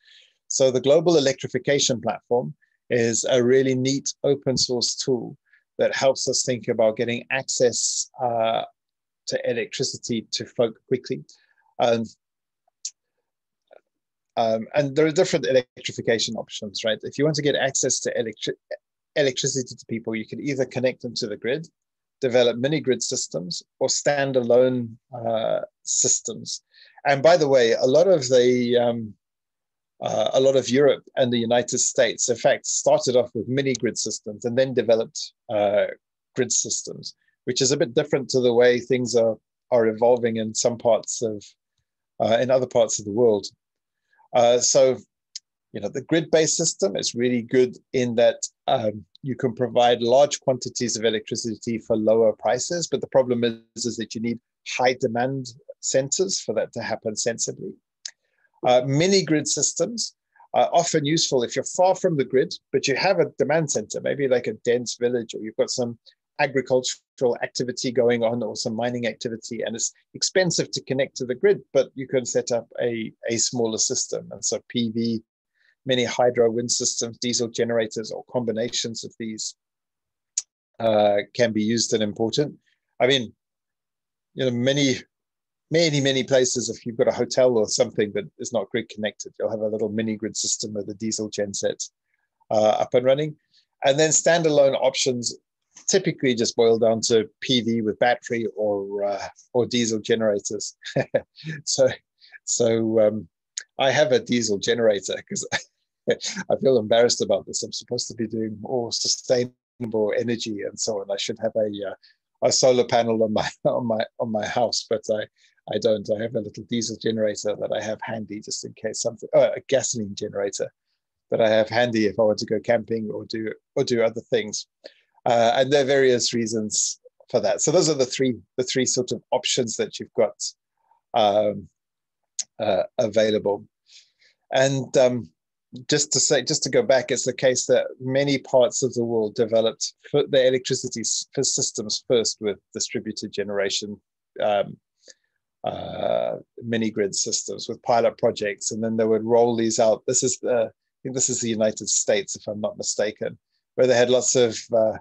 So the Global Electrification Platform is a really neat open source tool that helps us think about getting access uh, to electricity to folk quickly. Um, um, and there are different electrification options, right? If you want to get access to electric electricity to people, you can either connect them to the grid, develop mini grid systems, or standalone uh, systems. And by the way, a lot of the um, uh, a lot of Europe and the United States, in fact, started off with mini grid systems and then developed uh, grid systems, which is a bit different to the way things are are evolving in some parts of uh, in other parts of the world. Uh, so, you know, the grid-based system is really good in that um, you can provide large quantities of electricity for lower prices, but the problem is, is that you need high demand centers for that to happen sensibly. Uh, mini grid systems are often useful if you're far from the grid, but you have a demand center, maybe like a dense village, or you've got some agricultural activity going on or some mining activity, and it's expensive to connect to the grid, but you can set up a, a smaller system. And so PV, mini hydro wind systems, diesel generators, or combinations of these uh, can be used and important. I mean, you know, many many, many places, if you've got a hotel or something that is not grid connected, you'll have a little mini grid system with a diesel genset uh, up and running. And then standalone options typically just boil down to PV with battery or uh, or diesel generators. [LAUGHS] so so um, I have a diesel generator because [LAUGHS] I feel embarrassed about this. I'm supposed to be doing more sustainable energy and so on. I should have a uh, a solar panel on my [LAUGHS] on my on my house, but I I don't. I have a little diesel generator that I have handy just in case something, oh, a gasoline generator that I have handy if I want to go camping or do or do other things. Uh, and there are various reasons for that. So those are the three the three sort of options that you've got um, uh, available. And um, just to say, just to go back, it's the case that many parts of the world developed their electricity systems first with distributed generation um, uh, mini grid systems with pilot projects, and then they would roll these out. This is the, I think this is the United States, if I'm not mistaken, where they had lots of uh,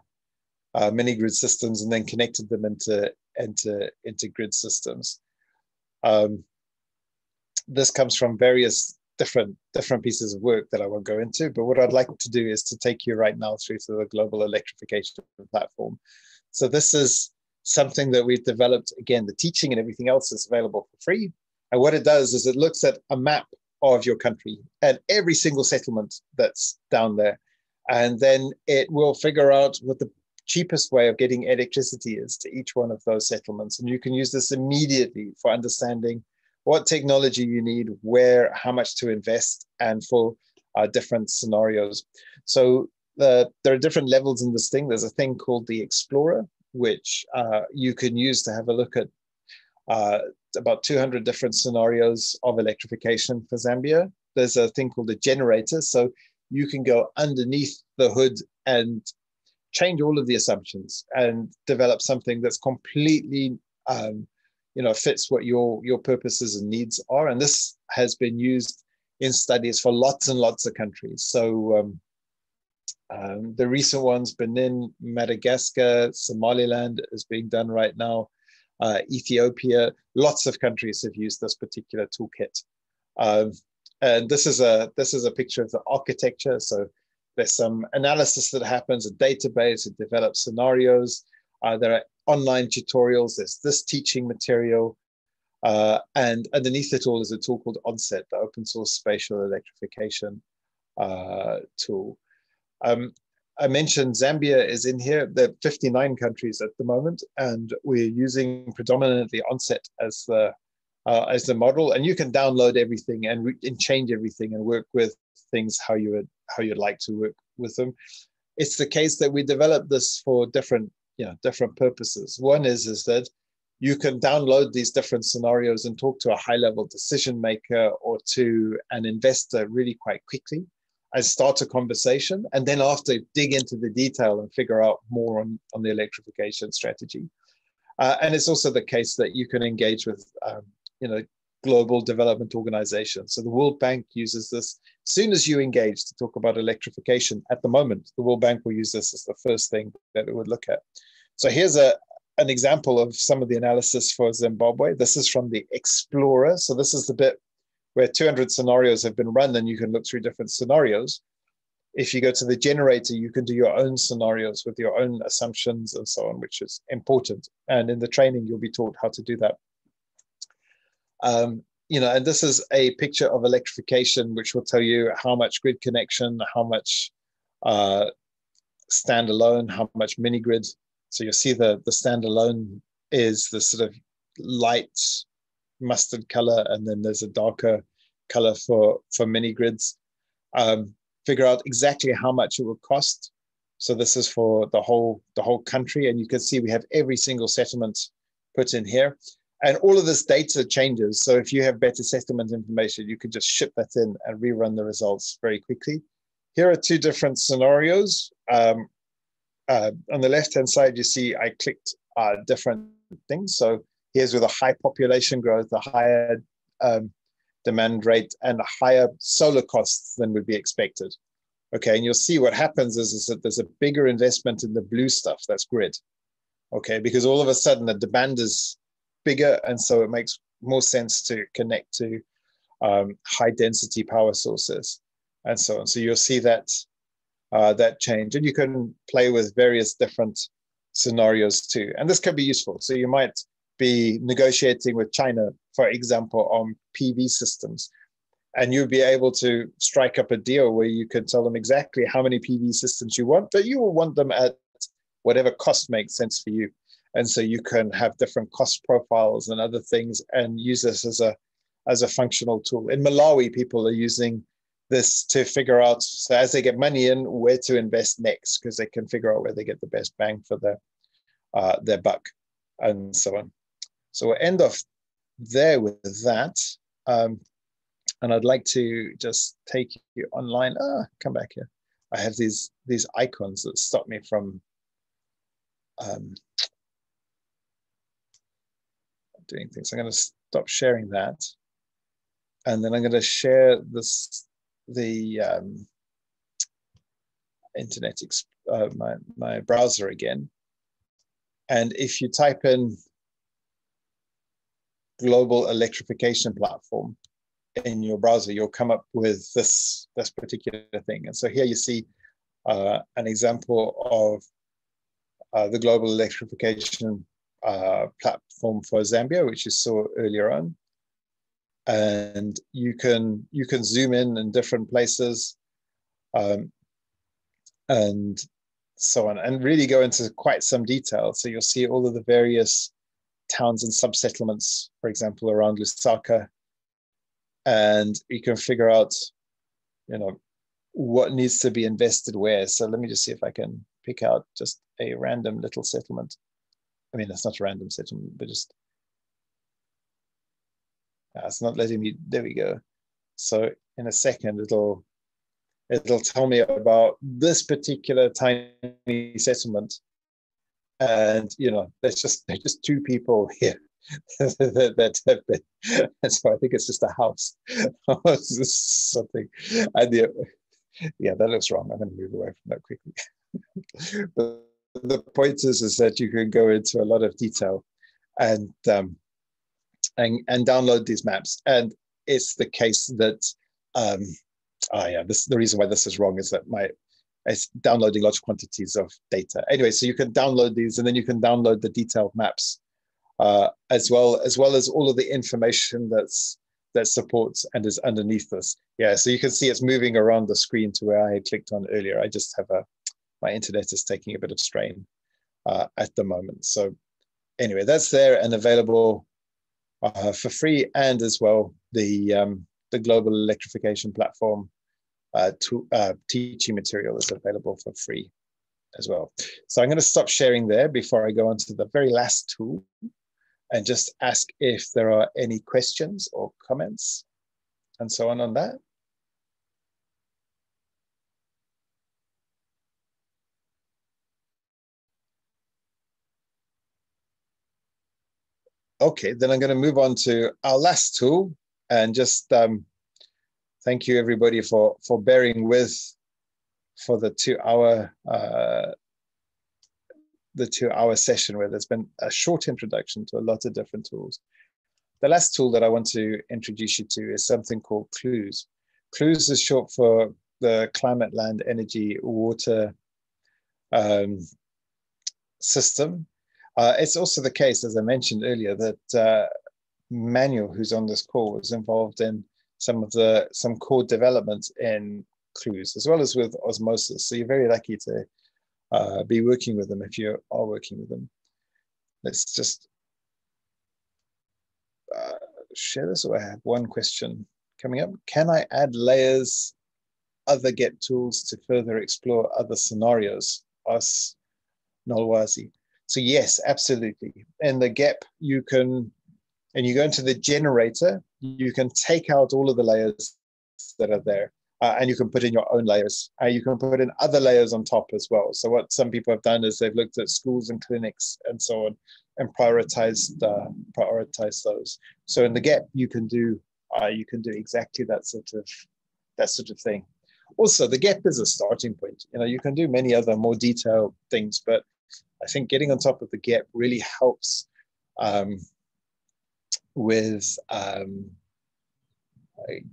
uh, mini grid systems and then connected them into into into grid systems. Um, this comes from various different different pieces of work that I won't go into. But what I'd like to do is to take you right now through to the global electrification platform. So this is something that we've developed. Again, the teaching and everything else is available for free. And what it does is it looks at a map of your country and every single settlement that's down there. And then it will figure out what the cheapest way of getting electricity is to each one of those settlements. And you can use this immediately for understanding what technology you need, where, how much to invest, and for uh, different scenarios. So the, there are different levels in this thing. There's a thing called the Explorer, which uh, you can use to have a look at uh, about 200 different scenarios of electrification for Zambia. There's a thing called a generator. So you can go underneath the hood and change all of the assumptions and develop something that's completely um, you know fits what your your purposes and needs are and this has been used in studies for lots and lots of countries so um, um, the recent ones, Benin, Madagascar, Somaliland is being done right now. Uh, Ethiopia, lots of countries have used this particular toolkit. Um, and this is a this is a picture of the architecture. So there's some analysis that happens, a database, it develops scenarios. Uh, there are online tutorials, there's this teaching material. Uh, and underneath it all is a tool called OnSSET, the open source spatial electrification uh, tool. Um, I mentioned Zambia is in here. There are 59 countries at the moment, and we're using predominantly OnSSET as the uh, as the model. And you can download everything and, re- and change everything and work with things how you would how you'd like to work with them. It's the case that we developed this for different you know different purposes. One is is that you can download these different scenarios and talk to a high level decision maker or to an investor really quite quickly and start a conversation and then after dig into the detail and figure out more on, on the electrification strategy. Uh, and it's also the case that you can engage with um, you know global development organizations. So the world bank uses this. As soon as you engage to talk about electrification at the moment the world bank will use this as the first thing that it would look at. So here's a an example of some of the analysis for zimbabwe. This is from the explorer. So this is the bit where 200 scenarios have been run and you can look through different scenarios. If you go to the generator, you can do your own scenarios with your own assumptions and so on, which is important. And in the training, you'll be taught how to do that. Um, you know, and this is a picture of electrification, which will tell you how much grid connection, how much uh, standalone, how much mini grid. So you'll see the the standalone is the sort of light mustard color, and then there's a darker color for for mini grids. Um, figure out exactly how much it will cost. So this is for the whole the whole country, and you can see we have every single settlement put in here, and all of this data changes. So if you have better settlement information, you can just ship that in and rerun the results very quickly. Here are two different scenarios. Um, uh, on the left hand side, you see I clicked uh, different things. So here's with a high population growth, a higher um, demand rate, and higher solar costs than would be expected. Okay, and you'll see what happens is, is that there's a bigger investment in the blue stuff, that's grid. Okay, because all of a sudden the demand is bigger, and so it makes more sense to connect to um, high density power sources and so on. So you'll see that uh, that change, and you can play with various different scenarios too. And this can be useful. So you might be negotiating with China, for example, on PV systems. And you'll be able to strike up a deal where you can tell them exactly how many PV systems you want, but you will want them at whatever cost makes sense for you. And so you can have different cost profiles and other things and use this as a as a functional tool. In Malawi, people are using this to figure out so as they get money in where to invest next because they can figure out where they get the best bang for their uh, their buck and so on. So we'll end off there with that. Um, and I'd like to just take you online. Ah, come back here. I have these these icons that stop me from um, doing things. I'm going to stop sharing that, and then I'm going to share this the um, internet uh, my my browser again. And if you type in global electrification platform in your browser, you'll come up with this, this particular thing. And so here you see uh, an example of uh, the global electrification uh, platform for Zambia, which you saw earlier on. And you can you can zoom in in different places, um, and so on, and really go into quite some detail. So you'll see all of the various towns and sub settlements, for example, around Lusaka, and you can figure out, you know, what needs to be invested where. So let me just see if I can pick out just a random little settlement. I mean, it's not a random settlement, but just uh, it's not letting me. There we go. So in a second, it'll it'll tell me about this particular tiny settlement and you know there's just there's just two people here [LAUGHS] that, that have been and [LAUGHS] so i think it's just a house [LAUGHS] something and yeah, yeah that looks wrong. I'm going to move away from that quickly. But the point is is that you can go into a lot of detail and um and and download these maps. And it's the case that um oh yeah this the reason why this is wrong is that my it's downloading large quantities of data. Anyway, so you can download these and then you can download the detailed maps uh, as well as well as all of the information that's that supports and is underneath this. Yeah, so you can see it's moving around the screen to where I had clicked on earlier. I just have a my internet is taking a bit of strain uh, at the moment. So anyway, that's there and available uh, for free, and as well the um, the global electrification platform uh, to, uh, teaching material is available for free as well. So I'm going to stop sharing there before I go on to the very last tool and just ask if there are any questions or comments and so on on that. Okay, then I'm going to move on to our last tool and just um, thank you everybody for for bearing with for the two hour uh, the two hour session where there's been a short introduction to a lot of different tools. The last tool that I want to introduce you to is something called CLEWs. CLEWs is short for the Climate, Land, Energy, Water um, System. Uh, it's also the case, as I mentioned earlier, that uh, Manuel, who's on this call, was involved in some of the some core development in CLEWs as well as with OSeMOSYS. So you're very lucky to uh, be working with them if you are working with them. Let's just uh, share this. Or I have one question coming up. Can I add layers, other get tools to further explore other scenarios? Us, Nolwazi. So yes, absolutely. In the gap, you can, and you go into the generator, you can take out all of the layers that are there uh, and you can put in your own layers. Uh, you can put in other layers on top as well. So what some people have done is they've looked at schools and clinics and so on, and prioritized uh, prioritized those. So in the gap, you can do uh, you can do exactly that sort of that sort of thing. Also, the gap is a starting point. You know, you can do many other more detailed things, but I think getting on top of the gap really helps um, with um,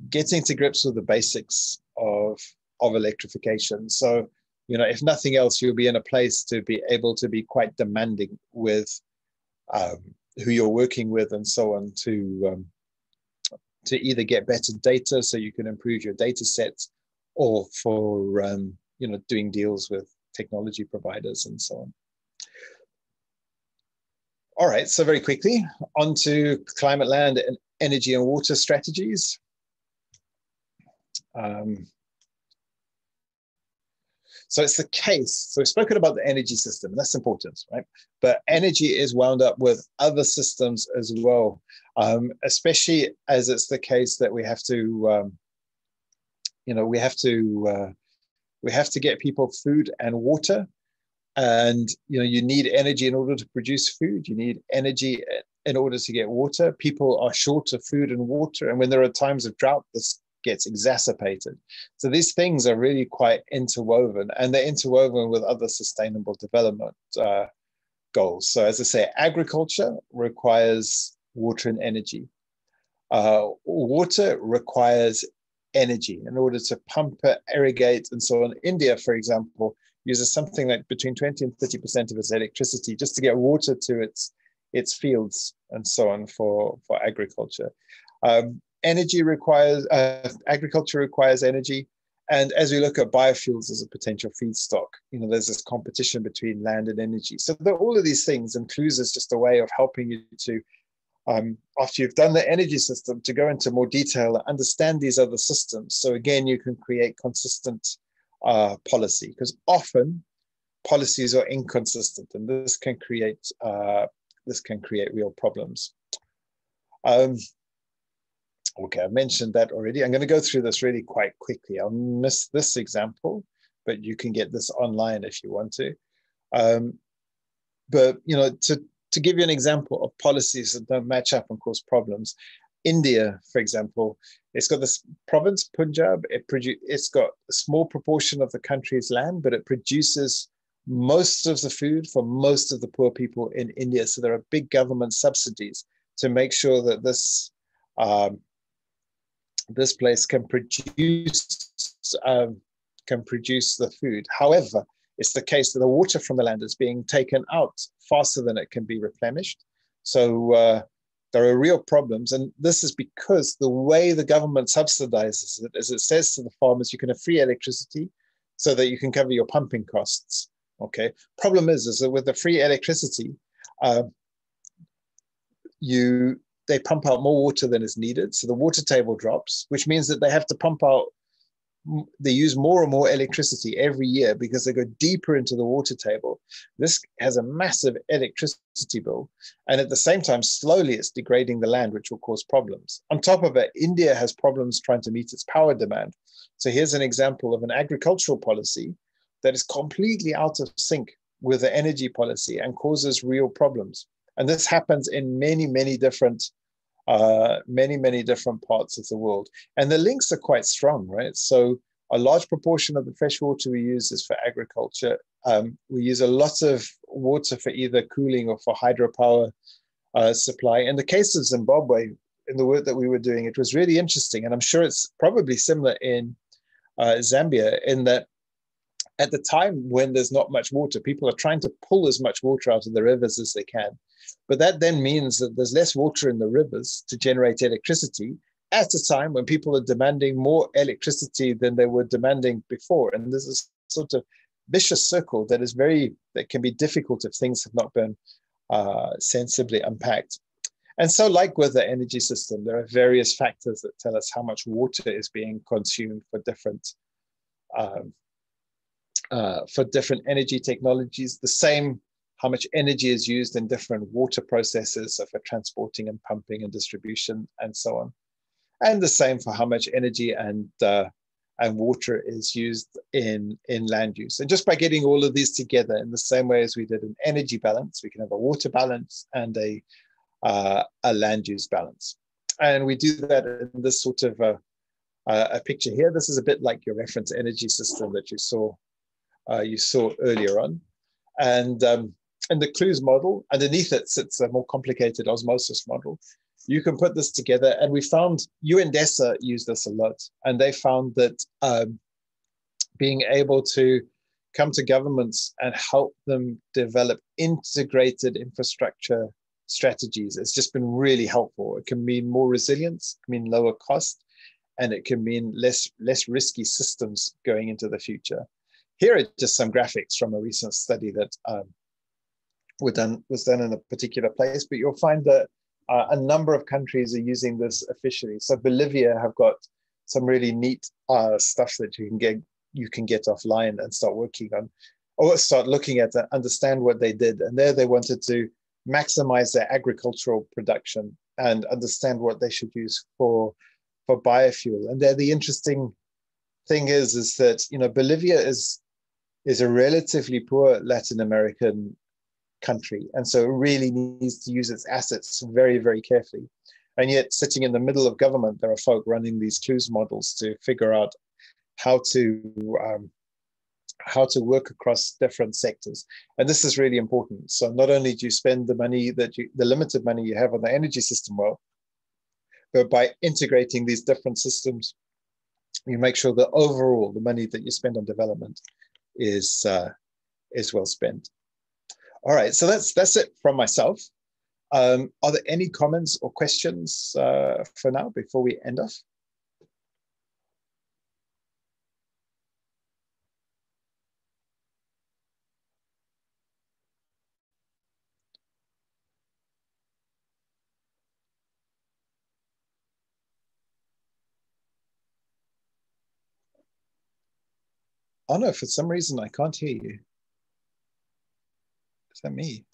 getting to grips with the basics of of electrification. So, you know, if nothing else, you'll be in a place to be able to be quite demanding with um, who you're working with and so on to um, to either get better data so you can improve your data sets or for um, you know doing deals with technology providers and so on. All right, so very quickly on to climate, land, and energy and water strategies. Um, so it's the case. So we've spoken about the energy system, that's important, right? But energy is wound up with other systems as well, um, especially as it's the case that we have to, um, you know, we have to, uh, we have to get people food and water, and you know, you need energy in order to produce food. You need energy in order to get water. People are short of food and water, and when there are times of drought, this gets exacerbated. So these things are really quite interwoven and they're interwoven with other sustainable development uh, goals. So as I say, agriculture requires water and energy. Uh, water requires energy in order to pump, it irrigate, and so on. India, for example, uses something like between 20 and 30% of its electricity just to get water to its its fields and so on for, for agriculture. Um, energy requires, uh, agriculture requires energy. And as we look at biofuels as a potential feedstock, you know, there's this competition between land and energy. So all of these things and CLEWS is just a way of helping you to, um, after you've done the energy system, to go into more detail and understand these other systems. So again, you can create consistent uh, policy because often policies are inconsistent, and this can create uh, this can create real problems. Um, Okay, I mentioned that already. I'm going to go through this really quite quickly. I'll miss this example, but you can get this online if you want to. Um, but you know, to to give you an example of policies that don't match up and cause problems, India, for example, it's got this province Punjab. It produ- It's got a small proportion of the country's land, but it produces most of the food for most of the poor people in India. So there are big government subsidies to make sure that this um, this place can produce um, can produce the food. However, it's the case that the water from the land is being taken out faster than it can be replenished. So uh, there are real problems. And this is because the way the government subsidizes it is it says to the farmers, you can have free electricity so that you can cover your pumping costs. Okay. Problem is, is that with the free electricity, uh, you they pump out more water than is needed. So the water table drops, which means that they have to pump out they use more and more electricity every year because they go deeper into the water table. This has a massive electricity bill. And at the same time, slowly it's degrading the land, which will cause problems. On top of it, India has problems trying to meet its power demand. So here's an example of an agricultural policy that is completely out of sync with the energy policy and causes real problems. And this happens in many, many different uh, many, many different parts of the world. And the links are quite strong, right? So a large proportion of the fresh water we use is for agriculture. Um, we use a lot of water for either cooling or for hydropower uh, supply. In the case of Zimbabwe, in the work that we were doing, it was really interesting. And I'm sure it's probably similar in uh, Zambia in that at the time when there's not much water, people are trying to pull as much water out of the rivers as they can. But that then means that there's less water in the rivers to generate electricity at a time when people are demanding more electricity than they were demanding before. And there's a sort of vicious circle that is very, that can be difficult if things have not been uh, sensibly unpacked. And so, like with the energy system, there are various factors that tell us how much water is being consumed for different um, uh, for different energy technologies. The same how much energy is used in different water processes, so for transporting and pumping and distribution and so on. And the same for how much energy and uh, and water is used in, in land use. And just by getting all of these together in the same way as we did an energy balance, we can have a water balance and a, uh, a land use balance. And we do that in this sort of a, a picture here. This is a bit like your reference energy system that you saw uh, you saw earlier on. And um, in the CLEWs model, underneath it sits a more complicated OSeMOSYS model. You can put this together, and we found UNDESA used this a lot, and they found that um, being able to come to governments and help them develop integrated infrastructure strategies has just been really helpful. It can mean more resilience, it can mean lower cost, and it can mean less less risky systems going into the future. Here are just some graphics from a recent study that um, were done was done in a particular place, but you'll find that uh, a number of countries are using this officially. So Bolivia have got some really neat uh, stuff that you can get you can get offline and start working on, or start looking at and understand what they did. And there they wanted to maximize their agricultural production and understand what they should use for for biofuel. And there the interesting thing is is that you know Bolivia is is a relatively poor Latin American country. And so it really needs to use its assets very, very carefully. And yet, sitting in the middle of government, there are folk running these CLEWs models to figure out how to um, how to work across different sectors. And this is really important. So not only do you spend the money that you, the limited money you have on the energy system well, but by integrating these different systems, you make sure that overall the money that you spend on development is uh, is well spent. All right, so that's that's it from myself. Um, are there any comments or questions uh, for now before we end off? Oh no, for some reason I can't hear you. Is that me?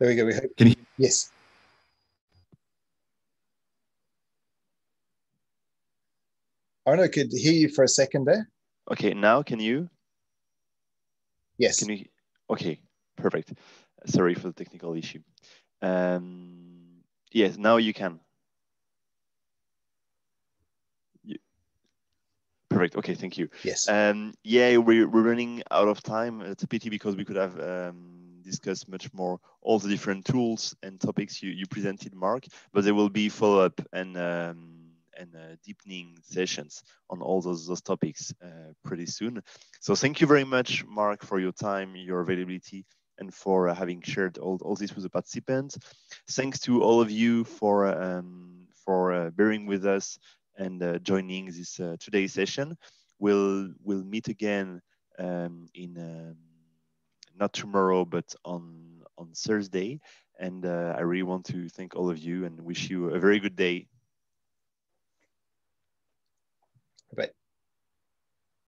There we go. We hope. Can you? Yes. Arno, could hear you for a second there. Okay, now can you? Yes. Can you? Okay, perfect. Sorry for the technical issue. Um, Yes, now you can. You, Perfect. Okay, thank you. Yes. Um, yeah, we're, we're running out of time. It's a pity because we could have um, discussed much more all the different tools and topics you, you presented, Mark. But there will be follow up and um, and uh, deepening sessions on all those those topics uh, pretty soon. So thank you very much, Mark, for your time, your availability, and for uh, having shared all, all this with the participants. Thanks to all of you for um, for uh, bearing with us and uh, joining this uh, today's session. We'll we'll meet again um, in um, not tomorrow, but on on Thursday. And I really want to thank all of you and wish you a very good day. Bye.